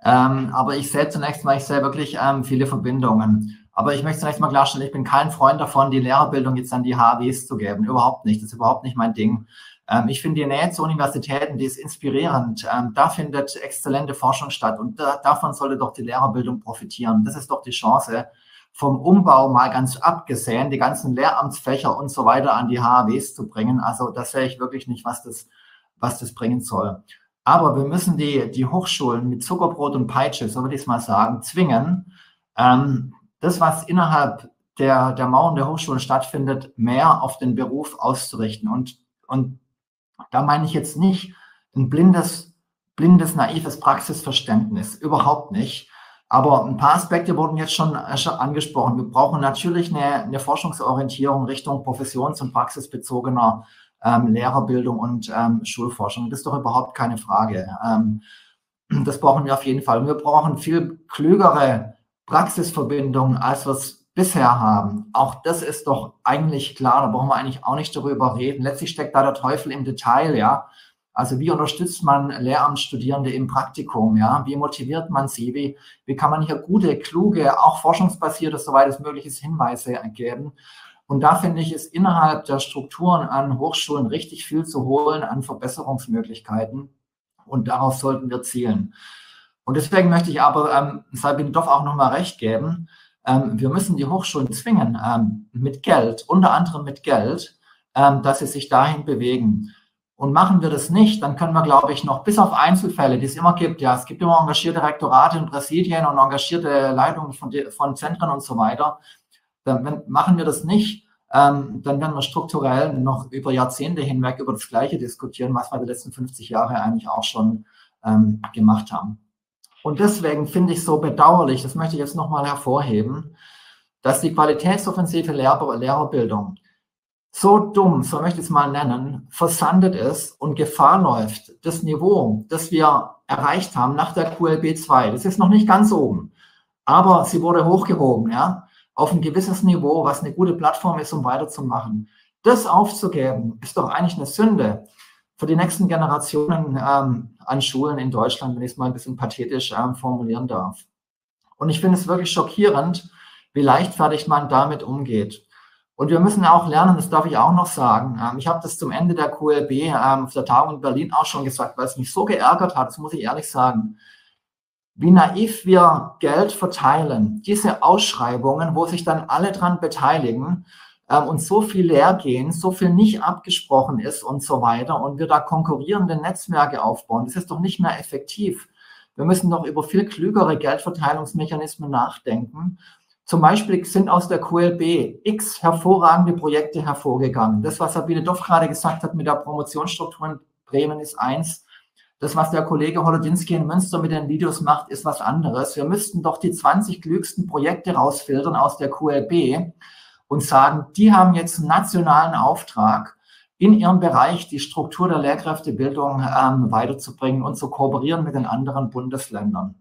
Ähm, aber ich sehe zunächst mal, ich sehe wirklich ähm, viele Verbindungen. Aber ich möchte zunächst mal klarstellen, ich bin kein Freund davon, die Lehrerbildung jetzt an die HWs zu geben. Überhaupt nicht. Das ist überhaupt nicht mein Ding. Ähm, ich finde die Nähe zu Universitäten, die ist inspirierend. Ähm, da findet exzellente Forschung statt und da, davon sollte doch die Lehrerbildung profitieren. Das ist doch die Chance, vom Umbau mal ganz abgesehen, die ganzen Lehramtsfächer und so weiter an die HAWs zu bringen. Also das sehe ich wirklich nicht, was das, was das bringen soll. Aber wir müssen die, die Hochschulen mit Zuckerbrot und Peitsche, so würde ich es mal sagen, zwingen, ähm, das, was innerhalb der, der Mauern der Hochschulen stattfindet, mehr auf den Beruf auszurichten. Und, und da meine ich jetzt nicht ein blindes, blindes, naives Praxisverständnis, überhaupt nicht. Aber ein paar Aspekte wurden jetzt schon, schon angesprochen. Wir brauchen natürlich eine, eine Forschungsorientierung Richtung professions- und praxisbezogener Lehrerbildung und ähm, Schulforschung. Das ist doch überhaupt keine Frage. Ähm, das brauchen wir auf jeden Fall. wir brauchen viel klügere Praxisverbindungen, als wir es bisher haben. Auch das ist doch eigentlich klar, da brauchen wir eigentlich auch nicht darüber reden. Letztlich steckt da der Teufel im Detail, ja. Also wie unterstützt man Lehramtsstudierende im Praktikum, ja? Wie motiviert man sie? Wie, wie kann man hier gute, kluge, auch forschungsbasierte, soweit es möglich ist, Hinweise geben? Und da finde ich, ist innerhalb der Strukturen an Hochschulen richtig viel zu holen an Verbesserungsmöglichkeiten. Und darauf sollten wir zielen. Und deswegen möchte ich aber ähm, Sabine Doff auch nochmal recht geben. Ähm, wir müssen die Hochschulen zwingen, ähm, mit Geld, unter anderem mit Geld, ähm, dass sie sich dahin bewegen. Und machen wir das nicht, dann können wir, glaube ich, noch bis auf Einzelfälle, die es immer gibt, ja, es gibt immer engagierte Rektorate in Präsidien und engagierte Leitungen von, von Zentren und so weiter. Dann wenn, machen wir das nicht, ähm, dann werden wir strukturell noch über Jahrzehnte hinweg über das Gleiche diskutieren, was wir die letzten 50 Jahre eigentlich auch schon ähm, gemacht haben. Und deswegen finde ich so bedauerlich, das möchte ich jetzt nochmal hervorheben, dass die qualitätsoffensive Lehrer, Lehrerbildung so dumm, so möchte ich es mal nennen, versandet ist und Gefahr läuft, das Niveau, das wir erreicht haben nach der QLB 2, das ist noch nicht ganz oben, aber sie wurde hochgehoben, ja, auf ein gewisses Niveau, was eine gute Plattform ist, um weiterzumachen. Das aufzugeben, ist doch eigentlich eine Sünde für die nächsten Generationen ähm, an Schulen in Deutschland, wenn ich es mal ein bisschen pathetisch ähm, formulieren darf. Und ich finde es wirklich schockierend, wie leichtfertig man damit umgeht. Und wir müssen auch lernen, das darf ich auch noch sagen. Ähm, ich habe das zum Ende der QLB ähm, auf der Tagung in Berlin auch schon gesagt, weil es mich so geärgert hat, das muss ich ehrlich sagen, wie naiv wir Geld verteilen. Diese Ausschreibungen, wo sich dann alle dran beteiligen ähm, und so viel leer gehen, so viel nicht abgesprochen ist und so weiter und wir da konkurrierende Netzwerke aufbauen, das ist doch nicht mehr effektiv. Wir müssen doch über viel klügere Geldverteilungsmechanismen nachdenken zum Beispiel sind aus der QLB x hervorragende Projekte hervorgegangen. Das, was Sabine Doff gerade gesagt hat mit der Promotionsstruktur in Bremen, ist eins. Das, was der Kollege Holodinski in Münster mit den Videos macht, ist was anderes. Wir müssten doch die 20 klügsten Projekte rausfiltern aus der QLB und sagen, die haben jetzt einen nationalen Auftrag, in ihrem Bereich die Struktur der Lehrkräftebildung ähm, weiterzubringen und zu kooperieren mit den anderen Bundesländern.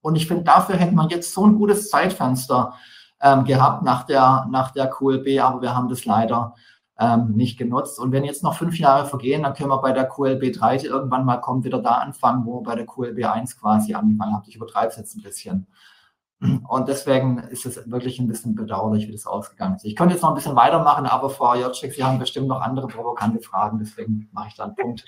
Und ich finde, dafür hätte man jetzt so ein gutes Zeitfenster ähm, gehabt nach der, nach der QLB, aber wir haben das leider ähm, nicht genutzt. Und wenn jetzt noch fünf Jahre vergehen, dann können wir bei der QLB 3 irgendwann mal kommen, wieder da anfangen, wo wir bei der QLB 1 quasi angefangen haben. Ich übertreibe es jetzt ein bisschen. Und deswegen ist es wirklich ein bisschen bedauerlich, wie das ausgegangen ist. Ich könnte jetzt noch ein bisschen weitermachen, aber Frau Jotschek, Sie haben bestimmt noch andere provokante Fragen, deswegen mache ich da einen Punkt.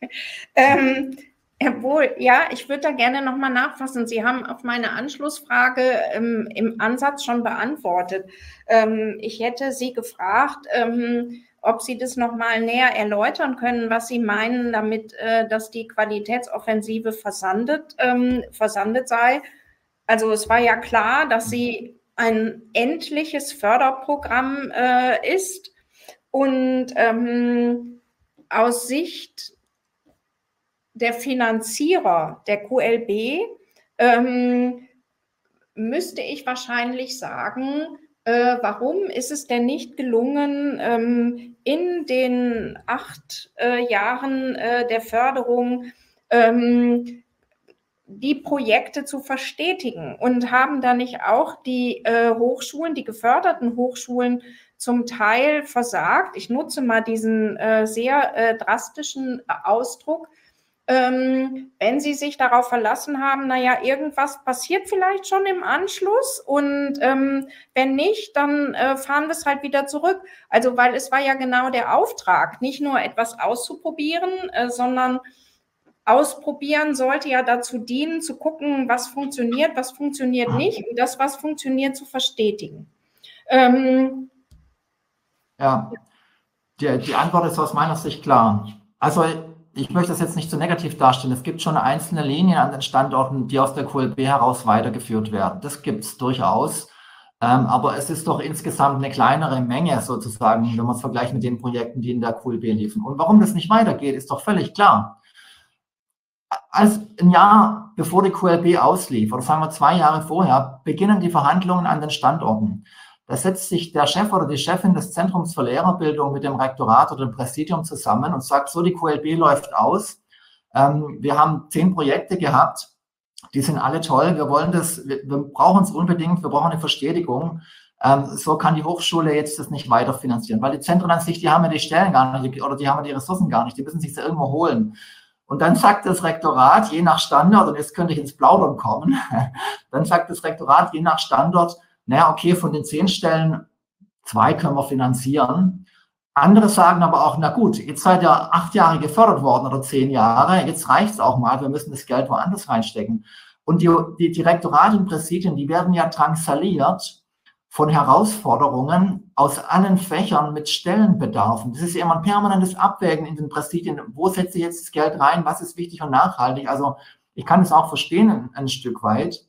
ähm, Herr ja, ich würde da gerne nochmal nachfassen. Sie haben auf meine Anschlussfrage ähm, im Ansatz schon beantwortet. Ähm, ich hätte Sie gefragt, ähm, ob Sie das nochmal näher erläutern können, was Sie meinen damit, äh, dass die Qualitätsoffensive versandet, ähm, versandet sei. Also es war ja klar, dass sie ein endliches Förderprogramm äh, ist und ähm, aus Sicht der Finanzierer der QLB ähm, müsste ich wahrscheinlich sagen, äh, warum ist es denn nicht gelungen, ähm, in den acht äh, Jahren äh, der Förderung ähm, die Projekte zu verstetigen und haben da nicht auch die äh, Hochschulen, die geförderten Hochschulen zum Teil versagt? Ich nutze mal diesen äh, sehr äh, drastischen Ausdruck ähm, wenn Sie sich darauf verlassen haben, naja, irgendwas passiert vielleicht schon im Anschluss und ähm, wenn nicht, dann äh, fahren wir es halt wieder zurück. Also, weil es war ja genau der Auftrag, nicht nur etwas auszuprobieren, äh, sondern ausprobieren sollte ja dazu dienen, zu gucken, was funktioniert, was funktioniert nicht und das, was funktioniert, zu verstetigen. Ähm, ja, die, die Antwort ist aus meiner Sicht klar. Also ich möchte das jetzt nicht so negativ darstellen. Es gibt schon einzelne Linien an den Standorten, die aus der QLB heraus weitergeführt werden. Das gibt es durchaus. Ähm, aber es ist doch insgesamt eine kleinere Menge sozusagen, wenn man es vergleicht mit den Projekten, die in der QLB liefen. Und warum das nicht weitergeht, ist doch völlig klar. Als ein Jahr bevor die QLB auslief, oder sagen wir zwei Jahre vorher, beginnen die Verhandlungen an den Standorten. Da setzt sich der Chef oder die Chefin des Zentrums für Lehrerbildung mit dem Rektorat oder dem Präsidium zusammen und sagt, so, die QLB läuft aus. Ähm, wir haben zehn Projekte gehabt, die sind alle toll. Wir wollen das, wir, wir brauchen es unbedingt, wir brauchen eine Verstetigung. Ähm, so kann die Hochschule jetzt das nicht weiterfinanzieren, weil die Zentren an sich, die haben ja die Stellen gar nicht oder die haben ja die Ressourcen gar nicht, die müssen sich da irgendwo holen. Und dann sagt das Rektorat, je nach Standort, und jetzt könnte ich ins Plaudern kommen, dann sagt das Rektorat, je nach Standort, naja, okay, von den zehn Stellen, zwei können wir finanzieren. Andere sagen aber auch, na gut, jetzt seid ihr acht Jahre gefördert worden oder zehn Jahre, jetzt reicht es auch mal, wir müssen das Geld woanders reinstecken. Und die, die Direktorate und Präsidien, die werden ja drangsaliert von Herausforderungen aus allen Fächern mit Stellenbedarfen. Das ist ja immer ein permanentes Abwägen in den Präsidien. Wo setze ich jetzt das Geld rein? Was ist wichtig und nachhaltig? Also ich kann es auch verstehen ein, ein Stück weit.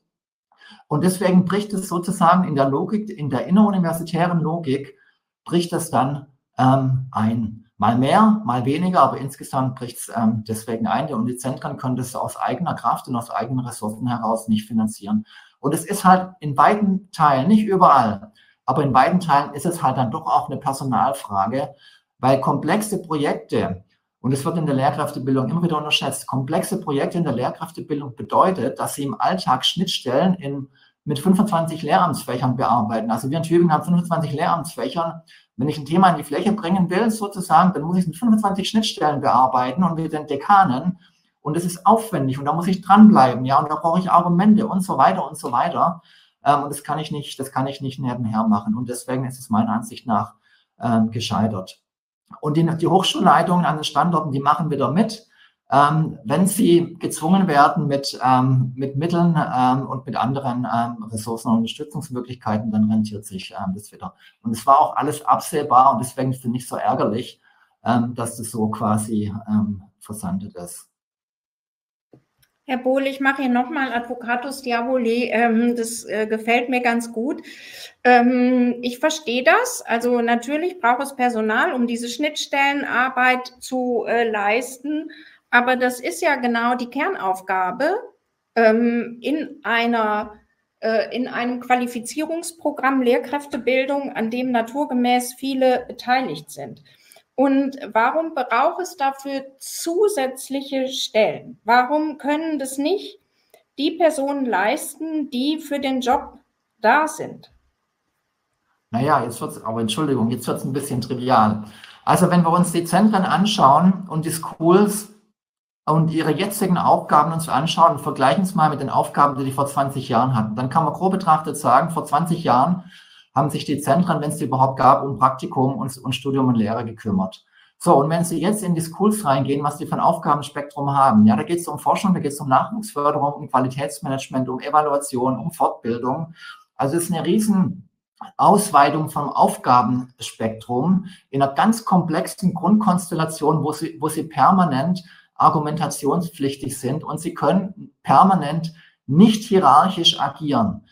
Und deswegen bricht es sozusagen in der Logik, in der inneruniversitären Logik, bricht es dann ähm, ein. Mal mehr, mal weniger, aber insgesamt bricht es ähm, deswegen ein. Die Zentren können das aus eigener Kraft und aus eigenen Ressourcen heraus nicht finanzieren. Und es ist halt in beiden Teilen, nicht überall, Aber in beiden Teilen ist es halt dann doch auch eine Personalfrage, weil komplexe Projekte, und es wird in der Lehrkräftebildung immer wieder unterschätzt, komplexe Projekte in der Lehrkräftebildung bedeutet, dass sie im Alltag Schnittstellen in, mit 25 Lehramtsfächern bearbeiten. Also wir in Tübingen haben 25 Lehramtsfächern. Wenn ich ein Thema in die Fläche bringen will, sozusagen, dann muss ich es mit 25 Schnittstellen bearbeiten und mit den Dekanen. Und das ist aufwendig und da muss ich dranbleiben, ja, und da brauche ich Argumente und so weiter und so weiter. Ähm, und das kann ich nicht, das kann ich nicht nebenher machen. Und deswegen ist es meiner Ansicht nach ähm, gescheitert. Und die, die Hochschulleitungen an den Standorten, die machen wieder mit. Ähm, wenn sie gezwungen werden mit, ähm, mit Mitteln ähm, und mit anderen ähm, Ressourcen und Unterstützungsmöglichkeiten, dann rentiert sich ähm, das wieder. Und es war auch alles absehbar und deswegen ich es so ärgerlich, ähm, dass das so quasi versandet ist. Herr Bohl, ich mache hier nochmal Advocatus Diaboli. Ähm, das äh, gefällt mir ganz gut. Ähm, ich verstehe das. Also natürlich braucht es Personal, um diese Schnittstellenarbeit zu äh, leisten. Aber das ist ja genau die Kernaufgabe ähm, in einer äh, in einem Qualifizierungsprogramm Lehrkräftebildung, an dem naturgemäß viele beteiligt sind. Und warum braucht es dafür zusätzliche Stellen? Warum können das nicht die Personen leisten, die für den Job da sind? Naja, jetzt wird es, aber Entschuldigung, jetzt wird es ein bisschen trivial. Also wenn wir uns die Zentren anschauen und die Schools und ihre jetzigen Aufgaben uns anschauen und vergleichen es mal mit den Aufgaben, die die vor 20 Jahren hatten, dann kann man grob betrachtet sagen, vor 20 Jahren haben sich die Zentren, wenn es die überhaupt gab, um Praktikum und, und Studium und Lehre gekümmert. So, und wenn Sie jetzt in die Schools reingehen, was die für ein Aufgabenspektrum haben, ja, da geht es um Forschung, da geht es um Nachwuchsförderung, um Qualitätsmanagement, um Evaluation, um Fortbildung. Also es ist eine riesen Ausweitung vom Aufgabenspektrum in einer ganz komplexen Grundkonstellation, wo Sie, wo Sie permanent argumentationspflichtig sind und Sie können permanent nicht hierarchisch agieren.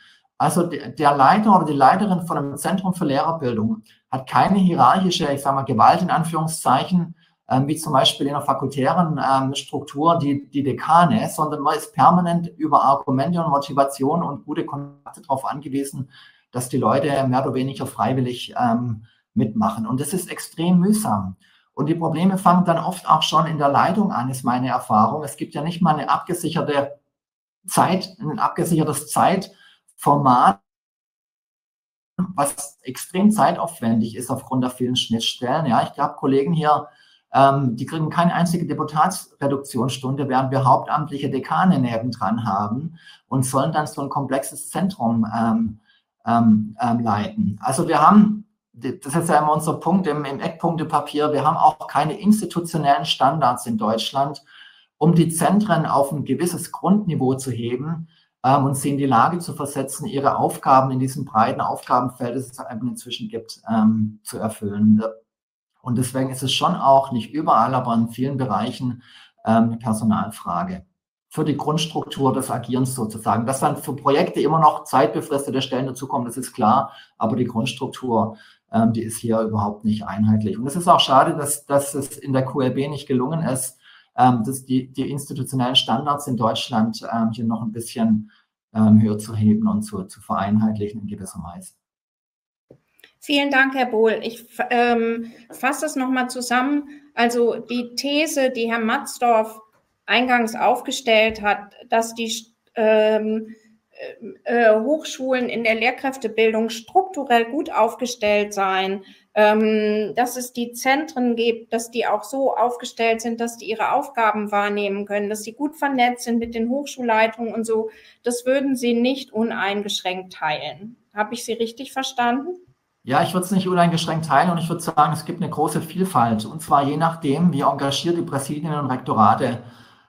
Also der Leiter oder die Leiterin von einem Zentrum für Lehrerbildung hat keine hierarchische, ich sage mal, Gewalt in Anführungszeichen, ähm, wie zum Beispiel in einer fakultären ähm, Struktur die, die Dekane, sondern man ist permanent über Argumente und Motivation und gute Kontakte darauf angewiesen, dass die Leute mehr oder weniger freiwillig ähm, mitmachen. Und das ist extrem mühsam. Und die Probleme fangen dann oft auch schon in der Leitung an, ist meine Erfahrung. Es gibt ja nicht mal eine abgesicherte Zeit, ein abgesichertes Zeit, Format, was extrem zeitaufwendig ist aufgrund der vielen Schnittstellen. Ja, ich habe Kollegen hier, ähm, die kriegen keine einzige Deputatsreduktionsstunde, während wir hauptamtliche Dekane nebendran haben und sollen dann so ein komplexes Zentrum ähm, ähm, ähm leiten. Also wir haben, das ist ja immer unser Punkt im, im Eckpunktepapier, wir haben auch keine institutionellen Standards in Deutschland, um die Zentren auf ein gewisses Grundniveau zu heben, ähm, und sie in die Lage zu versetzen, ihre Aufgaben in diesem breiten Aufgabenfeld, das es eben inzwischen gibt, ähm, zu erfüllen. Und deswegen ist es schon auch nicht überall, aber in vielen Bereichen ähm, eine Personalfrage für die Grundstruktur des Agierens sozusagen. Dass dann für Projekte immer noch zeitbefristete Stellen dazukommen, das ist klar, aber die Grundstruktur, ähm, die ist hier überhaupt nicht einheitlich. Und es ist auch schade, dass, dass es in der QLB nicht gelungen ist, ähm, dass die, die institutionellen Standards in Deutschland ähm, hier noch ein bisschen ähm, höher zu heben und zu, zu vereinheitlichen in gewisser Weise. Vielen Dank, Herr Bohl. Ich ähm, fasse das nochmal zusammen. Also die These, die Herr Matzdorf eingangs aufgestellt hat, dass die ähm, äh, äh Hochschulen in der Lehrkräftebildung strukturell gut aufgestellt seien, ähm, dass es die Zentren gibt, dass die auch so aufgestellt sind, dass die ihre Aufgaben wahrnehmen können, dass sie gut vernetzt sind mit den Hochschulleitungen und so. Das würden Sie nicht uneingeschränkt teilen. Habe ich Sie richtig verstanden? Ja, ich würde es nicht uneingeschränkt teilen und ich würde sagen, es gibt eine große Vielfalt und zwar je nachdem, wie engagiert die Präsidien und Rektorate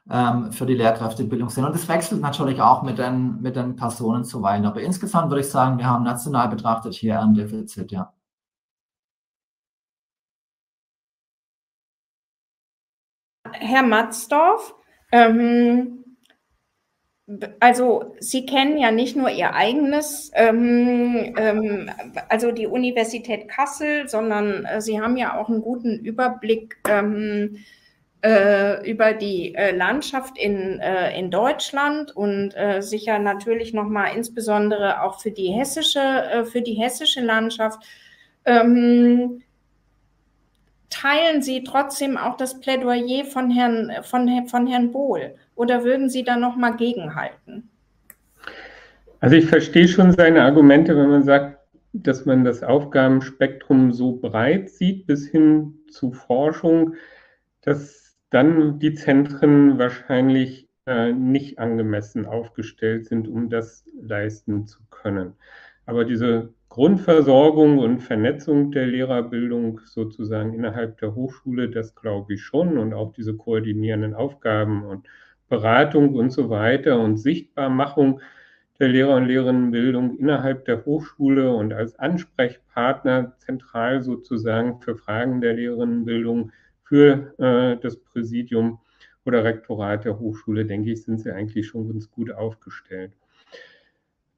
ähm, für die Lehrkräftebildung sind. Und es wechselt natürlich auch mit den, mit den Personen zuweilen. Aber insgesamt würde ich sagen, wir haben national betrachtet hier ein Defizit, ja. Herr Matzdorf, ähm, also Sie kennen ja nicht nur Ihr eigenes, ähm, ähm, also die Universität Kassel, sondern äh, Sie haben ja auch einen guten Überblick, ähm, äh, über die äh, Landschaft in, äh, in Deutschland und äh, sicher natürlich nochmal insbesondere auch für die hessische, äh, für die hessische Landschaft. Ähm, teilen Sie trotzdem auch das Plädoyer von Herrn, von, von Herrn Bohl oder würden Sie da nochmal gegenhalten? Also ich verstehe schon seine Argumente, wenn man sagt, dass man das Aufgabenspektrum so breit sieht bis hin zu Forschung, dass dann die Zentren wahrscheinlich äh, nicht angemessen aufgestellt sind, um das leisten zu können. Aber diese Grundversorgung und Vernetzung der Lehrerbildung sozusagen innerhalb der Hochschule, das glaube ich schon. Und auch diese koordinierenden Aufgaben und Beratung und so weiter und Sichtbarmachung der Lehrer- und Lehrerinnenbildung innerhalb der Hochschule und als Ansprechpartner zentral sozusagen für Fragen der Lehrerinnenbildung für äh, das Präsidium oder Rektorat der Hochschule, denke ich, sind sie eigentlich schon ganz gut aufgestellt.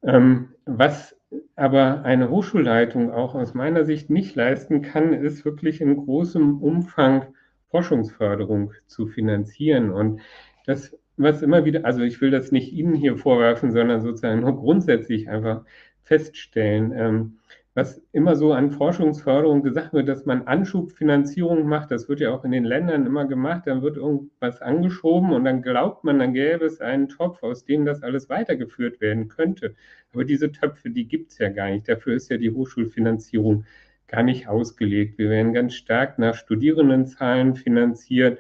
Ähm, was aber eine Hochschulleitung auch aus meiner Sicht nicht leisten kann, ist wirklich in großem Umfang Forschungsförderung zu finanzieren. Und das, was immer wieder, also ich will das nicht Ihnen hier vorwerfen, sondern sozusagen nur grundsätzlich einfach feststellen. Ähm, was immer so an Forschungsförderung gesagt wird, dass man Anschubfinanzierung macht, das wird ja auch in den Ländern immer gemacht, dann wird irgendwas angeschoben und dann glaubt man, dann gäbe es einen Topf, aus dem das alles weitergeführt werden könnte. Aber diese Töpfe, die gibt es ja gar nicht. Dafür ist ja die Hochschulfinanzierung gar nicht ausgelegt. Wir werden ganz stark nach Studierendenzahlen finanziert.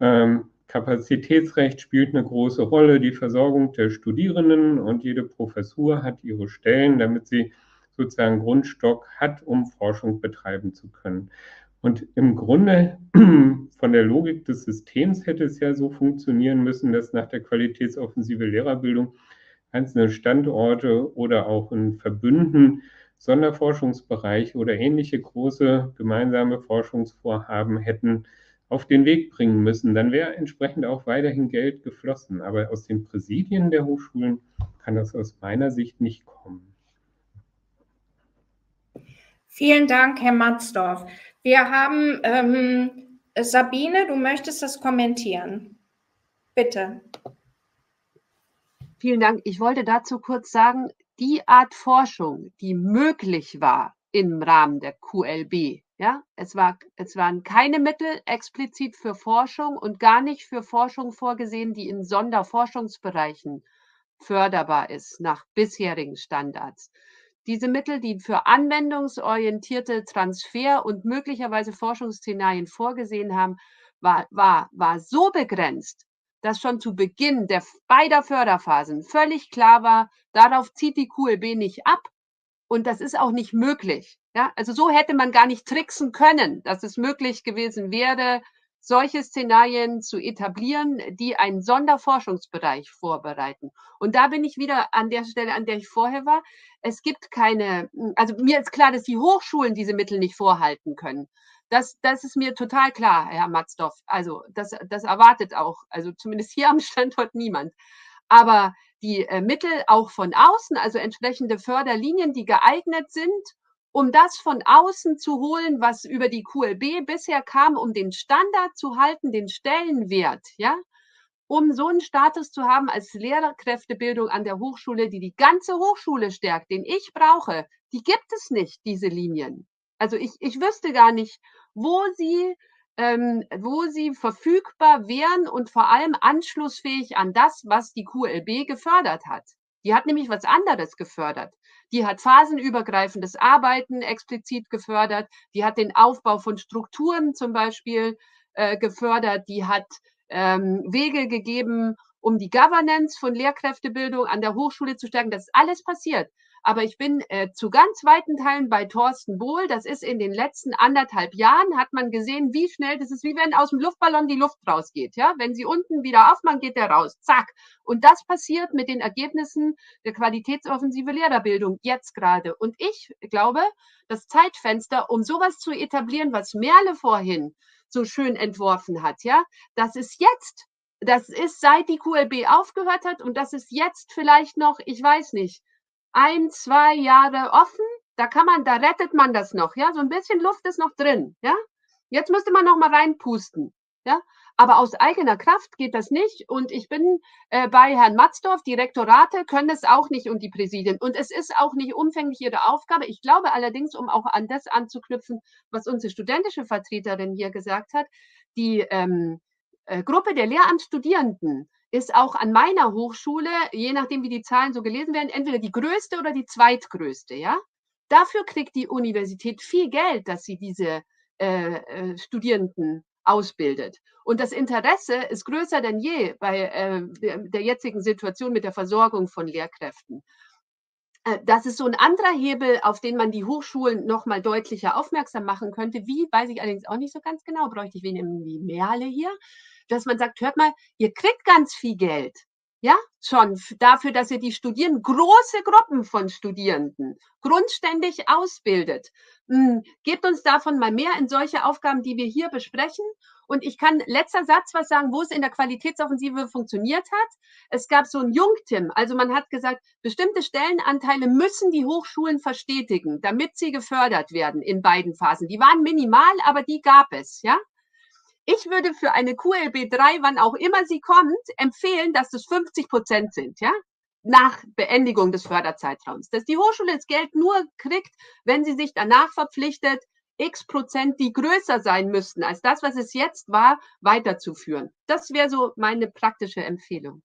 Ähm, Kapazitätsrecht spielt eine große Rolle, die Versorgung der Studierenden und jede Professur hat ihre Stellen, damit sie sozusagen Grundstock hat, um Forschung betreiben zu können. Und im Grunde von der Logik des Systems hätte es ja so funktionieren müssen, dass nach der qualitätsoffensive Lehrerbildung einzelne Standorte oder auch in Verbünden Sonderforschungsbereiche oder ähnliche große gemeinsame Forschungsvorhaben hätten auf den Weg bringen müssen. Dann wäre entsprechend auch weiterhin Geld geflossen. Aber aus den Präsidien der Hochschulen kann das aus meiner Sicht nicht kommen. Vielen Dank, Herr Matzdorf. Wir haben ähm, Sabine, du möchtest das kommentieren. Bitte. Vielen Dank. Ich wollte dazu kurz sagen, die Art Forschung, die möglich war im Rahmen der QLB, ja, es, war, es waren keine Mittel explizit für Forschung und gar nicht für Forschung vorgesehen, die in Sonderforschungsbereichen förderbar ist nach bisherigen Standards. Diese Mittel, die für anwendungsorientierte Transfer und möglicherweise Forschungsszenarien vorgesehen haben, war, war, war so begrenzt, dass schon zu Beginn der beider Förderphasen völlig klar war, darauf zieht die QLB nicht ab und das ist auch nicht möglich. Ja, also so hätte man gar nicht tricksen können, dass es möglich gewesen wäre, solche Szenarien zu etablieren, die einen Sonderforschungsbereich vorbereiten. Und da bin ich wieder an der Stelle, an der ich vorher war. Es gibt keine, also mir ist klar, dass die Hochschulen diese Mittel nicht vorhalten können. Das, das ist mir total klar, Herr Matzdorf. Also das, das erwartet auch, also zumindest hier am Standort niemand. Aber die äh, Mittel auch von außen, also entsprechende Förderlinien, die geeignet sind, um das von außen zu holen, was über die QLB bisher kam, um den Standard zu halten, den Stellenwert, ja, um so einen Status zu haben als Lehrkräftebildung an der Hochschule, die die ganze Hochschule stärkt, den ich brauche, die gibt es nicht, diese Linien. Also ich, ich wüsste gar nicht, wo sie, ähm, wo sie verfügbar wären und vor allem anschlussfähig an das, was die QLB gefördert hat. Die hat nämlich was anderes gefördert. Die hat phasenübergreifendes Arbeiten explizit gefördert. Die hat den Aufbau von Strukturen zum Beispiel äh, gefördert. Die hat ähm, Wege gegeben, um die Governance von Lehrkräftebildung an der Hochschule zu stärken. Das ist alles passiert. Aber ich bin äh, zu ganz weiten Teilen bei Thorsten Bohl. Das ist in den letzten anderthalb Jahren, hat man gesehen, wie schnell das ist, wie wenn aus dem Luftballon die Luft rausgeht. Ja, wenn sie unten wieder aufmachen, geht der raus. Zack. Und das passiert mit den Ergebnissen der qualitätsoffensive Lehrerbildung jetzt gerade. Und ich glaube, das Zeitfenster, um sowas zu etablieren, was Merle vorhin so schön entworfen hat, ja, das ist jetzt. Das ist seit die QLB aufgehört hat und das ist jetzt vielleicht noch, ich weiß nicht, ein, zwei Jahre offen. Da kann man, da rettet man das noch, ja. So ein bisschen Luft ist noch drin, ja. Jetzt müsste man noch mal reinpusten, ja. Aber aus eigener Kraft geht das nicht. Und ich bin äh, bei Herrn Matzdorf, die Rektorate können es auch nicht und die Präsidien. Und es ist auch nicht umfänglich ihre Aufgabe. Ich glaube allerdings, um auch an das anzuknüpfen, was unsere studentische Vertreterin hier gesagt hat, die ähm, äh, Gruppe der Lehramtsstudierenden ist auch an meiner Hochschule, je nachdem wie die Zahlen so gelesen werden, entweder die größte oder die zweitgrößte, ja. Dafür kriegt die Universität viel Geld, dass sie diese äh, äh, Studierenden ausbildet. Und das Interesse ist größer denn je bei äh, der jetzigen Situation mit der Versorgung von Lehrkräften. Äh, das ist so ein anderer Hebel, auf den man die Hochschulen noch mal deutlicher aufmerksam machen könnte. Wie, weiß ich allerdings auch nicht so ganz genau, bräuchte ich wen wie Merle hier, dass man sagt, hört mal, ihr kriegt ganz viel Geld. Ja, schon dafür, dass ihr die Studierenden, große Gruppen von Studierenden grundständig ausbildet. Hm, gebt uns davon mal mehr in solche Aufgaben, die wir hier besprechen. Und ich kann letzter Satz was sagen, wo es in der Qualitätsoffensive funktioniert hat. Es gab so ein Jungtim. Also man hat gesagt, bestimmte Stellenanteile müssen die Hochschulen verstetigen, damit sie gefördert werden in beiden Phasen. Die waren minimal, aber die gab es, ja. Ich würde für eine QLB 3, wann auch immer sie kommt, empfehlen, dass es 50 Prozent sind, ja, nach Beendigung des Förderzeitraums. Dass die Hochschule das Geld nur kriegt, wenn sie sich danach verpflichtet, x Prozent, die größer sein müssten als das, was es jetzt war, weiterzuführen. Das wäre so meine praktische Empfehlung.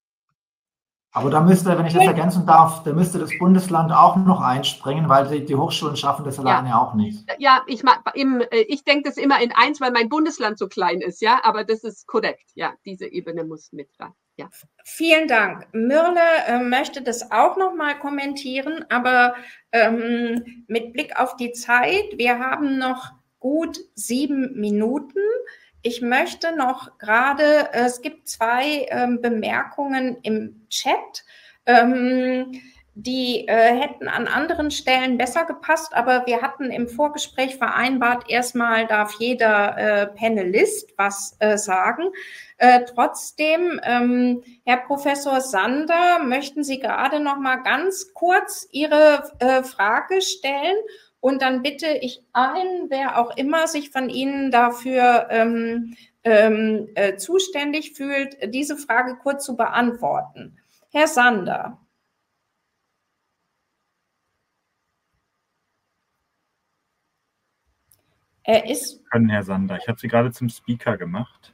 Aber da müsste, wenn ich das ergänzen darf, da müsste das Bundesland auch noch einspringen, weil die, die Hochschulen schaffen das alleine ja. auch nicht. Ja, ich, äh, ich denke das immer in eins, weil mein Bundesland so klein ist, ja, aber das ist korrekt. Ja, diese Ebene muss mit rein. Ja. Vielen Dank. Myrle äh, möchte das auch noch mal kommentieren, aber ähm, mit Blick auf die Zeit, wir haben noch gut sieben Minuten. Ich möchte noch gerade, äh, es gibt zwei ähm, Bemerkungen im Chat. Ähm, die äh, hätten an anderen Stellen besser gepasst, aber wir hatten im Vorgespräch vereinbart, erstmal darf jeder äh, Panelist was äh, sagen. Äh, trotzdem, ähm, Herr Professor Sander, möchten Sie gerade noch mal ganz kurz Ihre äh, Frage stellen und dann bitte ich allen, wer auch immer sich von Ihnen dafür ähm, ähm, äh, zuständig fühlt, diese Frage kurz zu beantworten. Herr Sander. Er ist. Können, Herr Sander. Ich habe Sie gerade zum Speaker gemacht.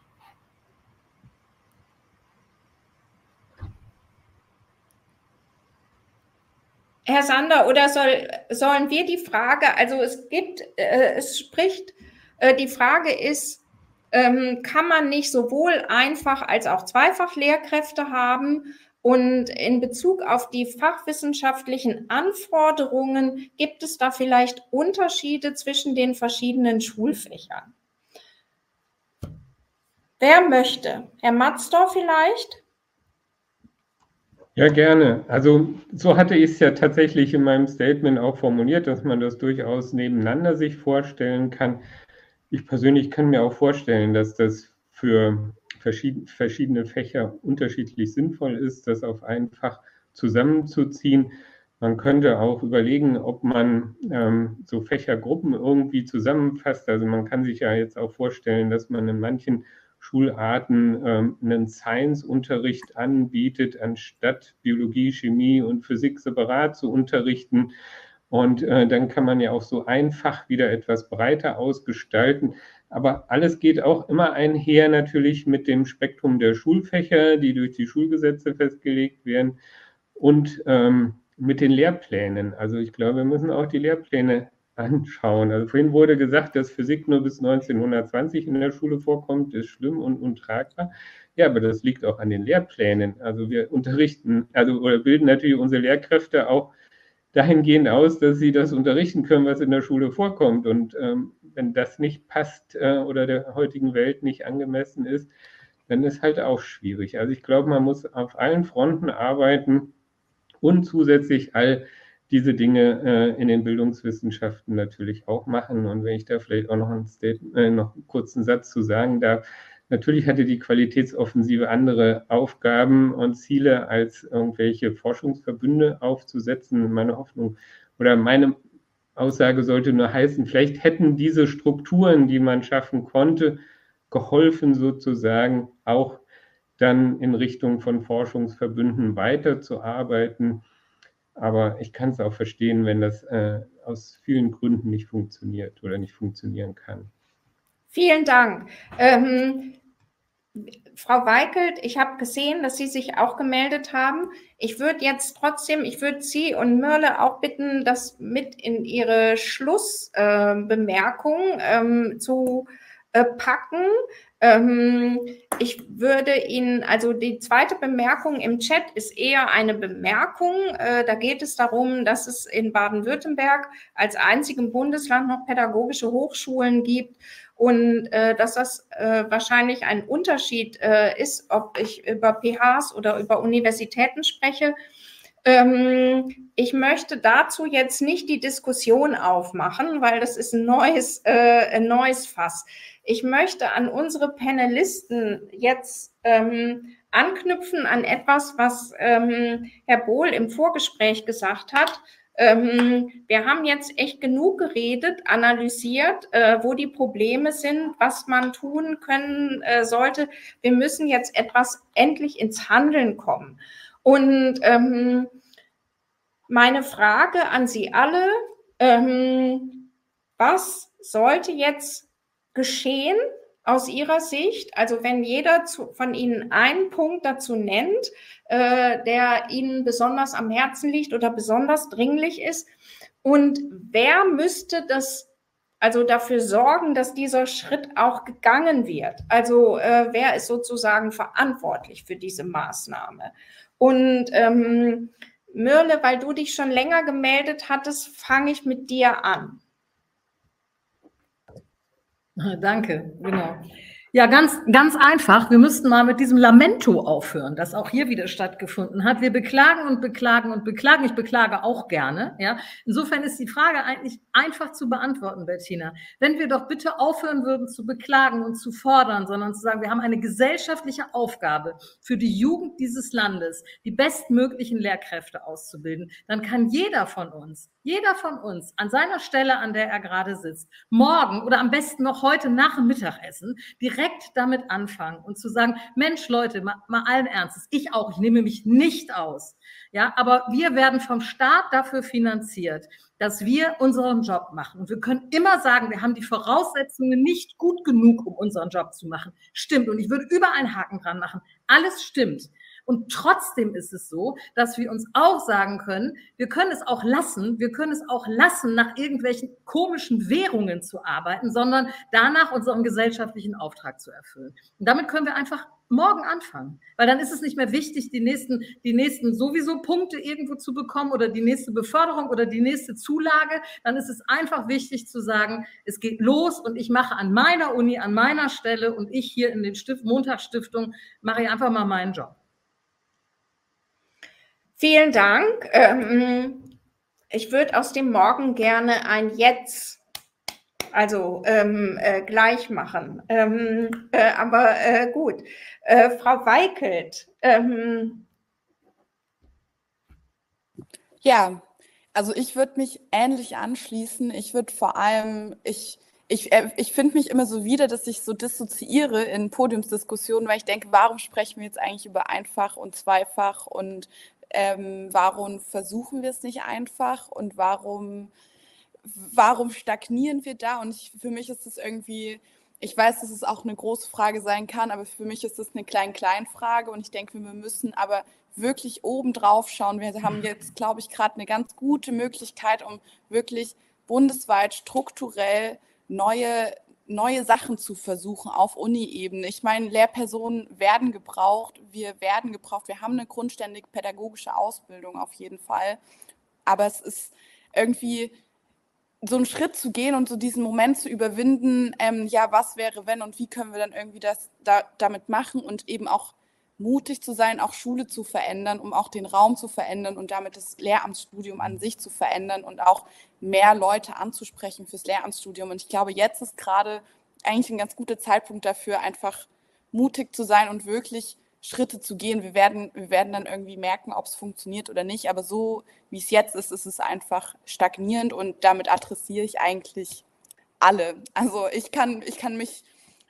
Herr Sander, oder soll, sollen wir die Frage, also es gibt, äh, es spricht, äh, die Frage ist, ähm, kann man nicht sowohl einfach als auch zweifach Lehrkräfte haben? Und in Bezug auf die fachwissenschaftlichen Anforderungen, gibt es da vielleicht Unterschiede zwischen den verschiedenen Schulfächern? Wer möchte? Herr Matzdorf vielleicht? Ja, gerne. Also so hatte ich es ja tatsächlich in meinem Statement auch formuliert, dass man das durchaus nebeneinander sich vorstellen kann. Ich persönlich kann mir auch vorstellen, dass das für verschiedene Fächer unterschiedlich sinnvoll ist, das auf ein Fach zusammenzuziehen. Man könnte auch überlegen, ob man ähm, so Fächergruppen irgendwie zusammenfasst. Also man kann sich ja jetzt auch vorstellen, dass man in manchen Schularten ähm, einen Science-Unterricht anbietet, anstatt Biologie, Chemie und Physik separat zu unterrichten. Und äh, dann kann man ja auch so einfach wieder etwas breiter ausgestalten. Aber alles geht auch immer einher natürlich mit dem Spektrum der Schulfächer, die durch die Schulgesetze festgelegt werden und ähm, mit den Lehrplänen. Also ich glaube, wir müssen auch die Lehrpläne anschauen. Also vorhin wurde gesagt, dass Physik nur bis 1920 in der Schule vorkommt, ist schlimm und untragbar. Ja, aber das liegt auch an den Lehrplänen. Also wir unterrichten, also oder bilden natürlich unsere Lehrkräfte auch dahingehend aus, dass sie das unterrichten können, was in der Schule vorkommt. Und ähm, wenn das nicht passt äh, oder der heutigen Welt nicht angemessen ist, dann ist halt auch schwierig. Also ich glaube, man muss auf allen Fronten arbeiten und zusätzlich all diese Dinge äh, in den Bildungswissenschaften natürlich auch machen. Und wenn ich da vielleicht auch noch, ein Statement, äh, noch einen kurzen Satz zu sagen darf, natürlich hatte die Qualitätsoffensive andere Aufgaben und Ziele, als irgendwelche Forschungsverbünde aufzusetzen. Meine Hoffnung oder meine Aussage sollte nur heißen, vielleicht hätten diese Strukturen, die man schaffen konnte, geholfen, sozusagen auch dann in Richtung von Forschungsverbünden weiterzuarbeiten. Aber ich kann es auch verstehen, wenn das äh, aus vielen Gründen nicht funktioniert oder nicht funktionieren kann. Vielen Dank. Ähm, Frau Weikelt, ich habe gesehen, dass Sie sich auch gemeldet haben. Ich würde jetzt trotzdem, ich würde Sie und Mörle auch bitten, das mit in Ihre Schlussbemerkung äh, ähm, zu äh, packen. Ähm, ich würde Ihnen, also die zweite Bemerkung im Chat ist eher eine Bemerkung. Äh, da geht es darum, dass es in Baden-Württemberg als einzigem Bundesland noch pädagogische Hochschulen gibt und äh, dass das äh, wahrscheinlich ein Unterschied äh, ist, ob ich über PHs oder über Universitäten spreche. Ähm, ich möchte dazu jetzt nicht die Diskussion aufmachen, weil das ist ein neues, äh, ein neues Fass. Ich möchte an unsere Panelisten jetzt ähm, anknüpfen an etwas, was ähm, Herr Bohl im Vorgespräch gesagt hat. Ähm, wir haben jetzt echt genug geredet, analysiert, äh, wo die Probleme sind, was man tun können äh, sollte. Wir müssen jetzt etwas endlich ins Handeln kommen. Und ähm, meine Frage an Sie alle, ähm, was sollte jetzt geschehen, aus Ihrer Sicht? Also wenn jeder zu, von Ihnen einen Punkt dazu nennt, äh, der Ihnen besonders am Herzen liegt oder besonders dringlich ist. Und wer müsste das also dafür sorgen, dass dieser Schritt auch gegangen wird? Also äh, wer ist sozusagen verantwortlich für diese Maßnahme? Und ähm, Mirle, weil du dich schon länger gemeldet hattest, fange ich mit dir an. Danke, genau. Ja, ganz, ganz einfach. Wir müssten mal mit diesem Lamento aufhören, das auch hier wieder stattgefunden hat. Wir beklagen und beklagen und beklagen. Ich beklage auch gerne. Ja, insofern ist die Frage eigentlich einfach zu beantworten, Bettina. Wenn wir doch bitte aufhören würden zu beklagen und zu fordern, sondern zu sagen, wir haben eine gesellschaftliche Aufgabe für die Jugend dieses Landes, die bestmöglichen Lehrkräfte auszubilden, dann kann jeder von uns jeder von uns an seiner Stelle, an der er gerade sitzt, morgen oder am besten noch heute nach dem Mittagessen direkt damit anfangen und zu sagen, Mensch, Leute, mal, mal allen Ernstes, ich auch, ich nehme mich nicht aus. Ja, aber wir werden vom Staat dafür finanziert, dass wir unseren Job machen. Und wir können immer sagen, wir haben die Voraussetzungen nicht gut genug, um unseren Job zu machen. Stimmt. Und ich würde überall einen Haken dran machen. Alles stimmt. Und trotzdem ist es so, dass wir uns auch sagen können, wir können es auch lassen, wir können es auch lassen, nach irgendwelchen komischen Währungen zu arbeiten, sondern danach unseren gesellschaftlichen Auftrag zu erfüllen. Und damit können wir einfach morgen anfangen, weil dann ist es nicht mehr wichtig, die nächsten, die nächsten sowieso Punkte irgendwo zu bekommen oder die nächste Beförderung oder die nächste Zulage. Dann ist es einfach wichtig zu sagen, es geht los und ich mache an meiner Uni, an meiner Stelle und ich hier in den Stift, Montagsstiftung mache ich einfach mal meinen Job. Vielen Dank. Ähm, ich würde aus dem Morgen gerne ein Jetzt, also ähm, äh, gleich machen. Ähm, äh, aber äh, gut. Äh, Frau Weikelt. Ähm, ja, also ich würde mich ähnlich anschließen. Ich würde vor allem, ich ich, äh, ich finde mich immer so wieder, dass ich so dissoziiere in Podiumsdiskussionen, weil ich denke, warum sprechen wir jetzt eigentlich über einfach und zweifach und ähm, warum versuchen wir es nicht einfach und warum, warum stagnieren wir da? Und ich, für mich ist es irgendwie, ich weiß, dass es auch eine große Frage sein kann, aber für mich ist es eine klein-klein-Frage und ich denke, wir müssen aber wirklich oben drauf schauen. Wir haben jetzt, glaube ich, gerade eine ganz gute Möglichkeit, um wirklich bundesweit strukturell neue neue Sachen zu versuchen auf Uni-Ebene. Ich meine, Lehrpersonen werden gebraucht, wir werden gebraucht, wir haben eine grundständige pädagogische Ausbildung auf jeden Fall. Aber es ist irgendwie so einen Schritt zu gehen und so diesen Moment zu überwinden, ähm, ja, was wäre, wenn und wie können wir dann irgendwie das da, damit machen und eben auch mutig zu sein, auch Schule zu verändern, um auch den Raum zu verändern und damit das Lehramtsstudium an sich zu verändern und auch mehr Leute anzusprechen fürs Lehramtsstudium. Und ich glaube, jetzt ist gerade eigentlich ein ganz guter Zeitpunkt dafür, einfach mutig zu sein und wirklich Schritte zu gehen. Wir werden, wir werden dann irgendwie merken, ob es funktioniert oder nicht. Aber so wie es jetzt ist, ist es einfach stagnierend und damit adressiere ich eigentlich alle. Also ich kann, ich kann mich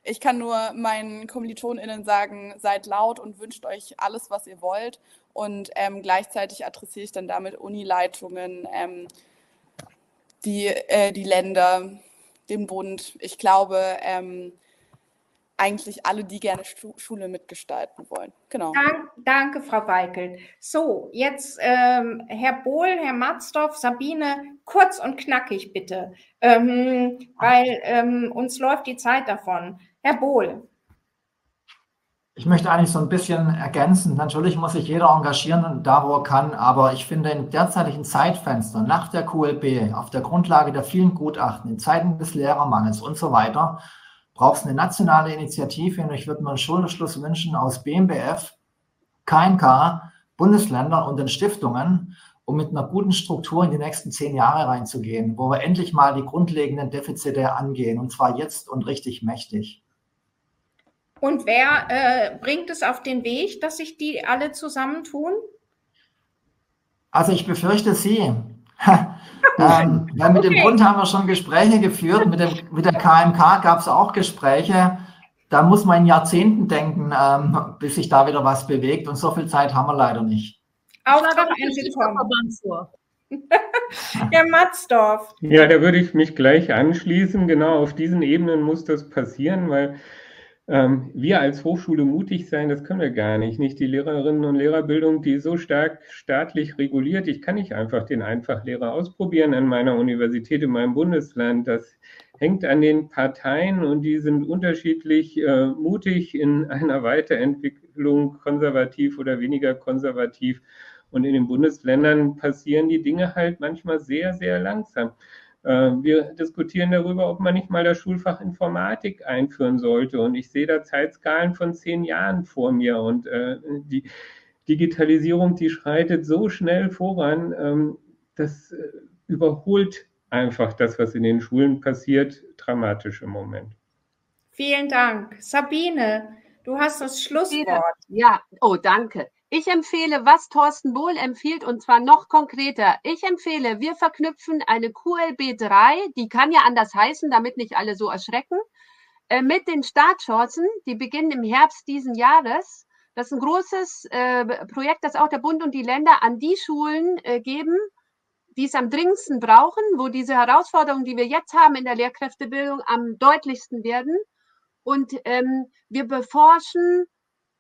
ich kann nur meinen KommilitonInnen sagen, seid laut und wünscht euch alles, was ihr wollt. Und ähm, gleichzeitig adressiere ich dann damit Unileitungen, ähm, die, äh, die Länder, den Bund. Ich glaube, ähm, eigentlich alle, die gerne Schule mitgestalten wollen. Genau. Dank, danke, Frau Weikelt. So, jetzt ähm, Herr Bohl, Herr Matzdorf, Sabine, kurz und knackig bitte, ähm, weil ähm, uns läuft die Zeit davon. Herr Bohl. Ich möchte eigentlich so ein bisschen ergänzen. Natürlich muss sich jeder engagieren, da wo er kann, aber ich finde im derzeitigen Zeitfenster nach der QLB, auf der Grundlage der vielen Gutachten, in Zeiten des Lehrermangels und so weiter, braucht es eine nationale Initiative und ich würde mir einen Schulterschluss wünschen aus BMBF, KNK, Bundesländern und den Stiftungen, um mit einer guten Struktur in die nächsten zehn Jahre reinzugehen, wo wir endlich mal die grundlegenden Defizite angehen und zwar jetzt und richtig mächtig. Und wer äh, bringt es auf den Weg, dass sich die alle zusammentun? Also ich befürchte Sie. ähm, weil mit okay. dem Bund haben wir schon Gespräche geführt, mit, dem, mit der KMK gab es auch Gespräche. Da muss man in Jahrzehnten denken, ähm, bis sich da wieder was bewegt. Und so viel Zeit haben wir leider nicht. Auftrag vor. Herr Matzdorf. Ja, da würde ich mich gleich anschließen. Genau auf diesen Ebenen muss das passieren, weil ähm, wir als Hochschule mutig sein, das können wir gar nicht. Nicht die Lehrerinnen und Lehrerbildung, die ist so stark staatlich reguliert. Ich kann nicht einfach den Einfachlehrer ausprobieren an meiner Universität in meinem Bundesland. Das hängt an den Parteien und die sind unterschiedlich äh, mutig in einer Weiterentwicklung, konservativ oder weniger konservativ. Und in den Bundesländern passieren die Dinge halt manchmal sehr, sehr langsam. Äh, wir diskutieren darüber, ob man nicht mal das Schulfach Informatik einführen sollte. Und ich sehe da Zeitskalen von zehn Jahren vor mir. Und äh, die Digitalisierung, die schreitet so schnell voran, ähm, das äh, überholt einfach das, was in den Schulen passiert, dramatisch im Moment. Vielen Dank. Sabine, du hast das Schlusswort. Ja, oh, danke. Ich empfehle, was Thorsten Bohl empfiehlt, und zwar noch konkreter. Ich empfehle, wir verknüpfen eine QLB 3, die kann ja anders heißen, damit nicht alle so erschrecken, äh, mit den Startchancen, die beginnen im Herbst diesen Jahres. Das ist ein großes äh, Projekt, das auch der Bund und die Länder an die Schulen äh, geben, die es am dringendsten brauchen, wo diese Herausforderungen, die wir jetzt haben in der Lehrkräftebildung, am deutlichsten werden. Und ähm, wir beforschen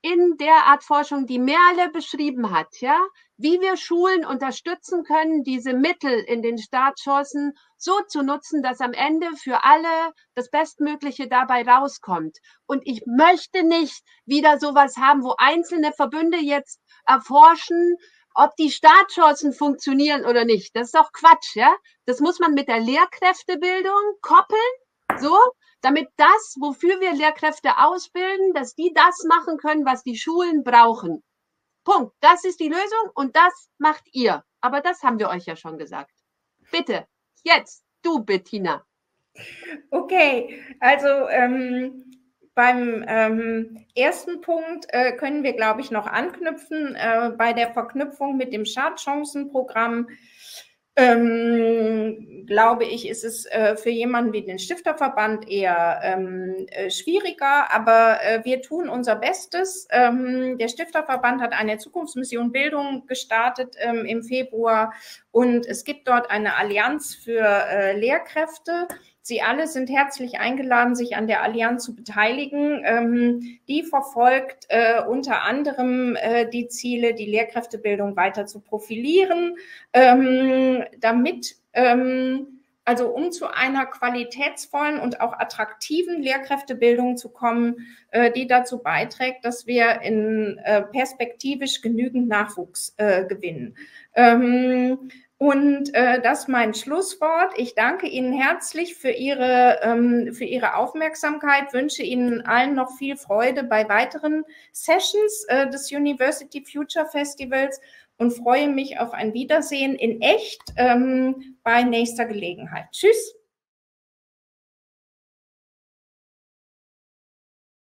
in der Art Forschung, die Merle beschrieben hat, ja, wie wir Schulen unterstützen können, diese Mittel in den Startchancen so zu nutzen, dass am Ende für alle das Bestmögliche dabei rauskommt. Und ich möchte nicht wieder sowas haben, wo einzelne Verbünde jetzt erforschen, ob die Startchancen funktionieren oder nicht. Das ist doch Quatsch, ja. Das muss man mit der Lehrkräftebildung koppeln, so, damit das, wofür wir Lehrkräfte ausbilden, dass die das machen können, was die Schulen brauchen. Punkt. Das ist die Lösung und das macht ihr. Aber das haben wir euch ja schon gesagt. Bitte, jetzt, du, Bettina. Okay, also ähm, beim ähm, ersten Punkt äh, können wir, glaube ich, noch anknüpfen äh, bei der Verknüpfung mit dem Schadchancenprogramm ähm, glaube ich, ist es äh, für jemanden wie den Stifterverband eher ähm, äh, schwieriger, aber äh, wir tun unser Bestes. Ähm, der Stifterverband hat eine Zukunftsmission Bildung gestartet ähm, im Februar und es gibt dort eine Allianz für äh, Lehrkräfte. Sie alle sind herzlich eingeladen, sich an der Allianz zu beteiligen. Ähm, die verfolgt äh, unter anderem äh, die Ziele, die Lehrkräftebildung weiter zu profilieren, ähm, damit ähm, also um zu einer qualitätsvollen und auch attraktiven Lehrkräftebildung zu kommen, äh, die dazu beiträgt, dass wir in äh, perspektivisch genügend Nachwuchs äh, gewinnen. Ähm, und äh, das mein Schlusswort. Ich danke Ihnen herzlich für Ihre, ähm, für Ihre Aufmerksamkeit, wünsche Ihnen allen noch viel Freude bei weiteren Sessions äh, des University Future Festivals und freue mich auf ein Wiedersehen in echt ähm, bei nächster Gelegenheit. Tschüss.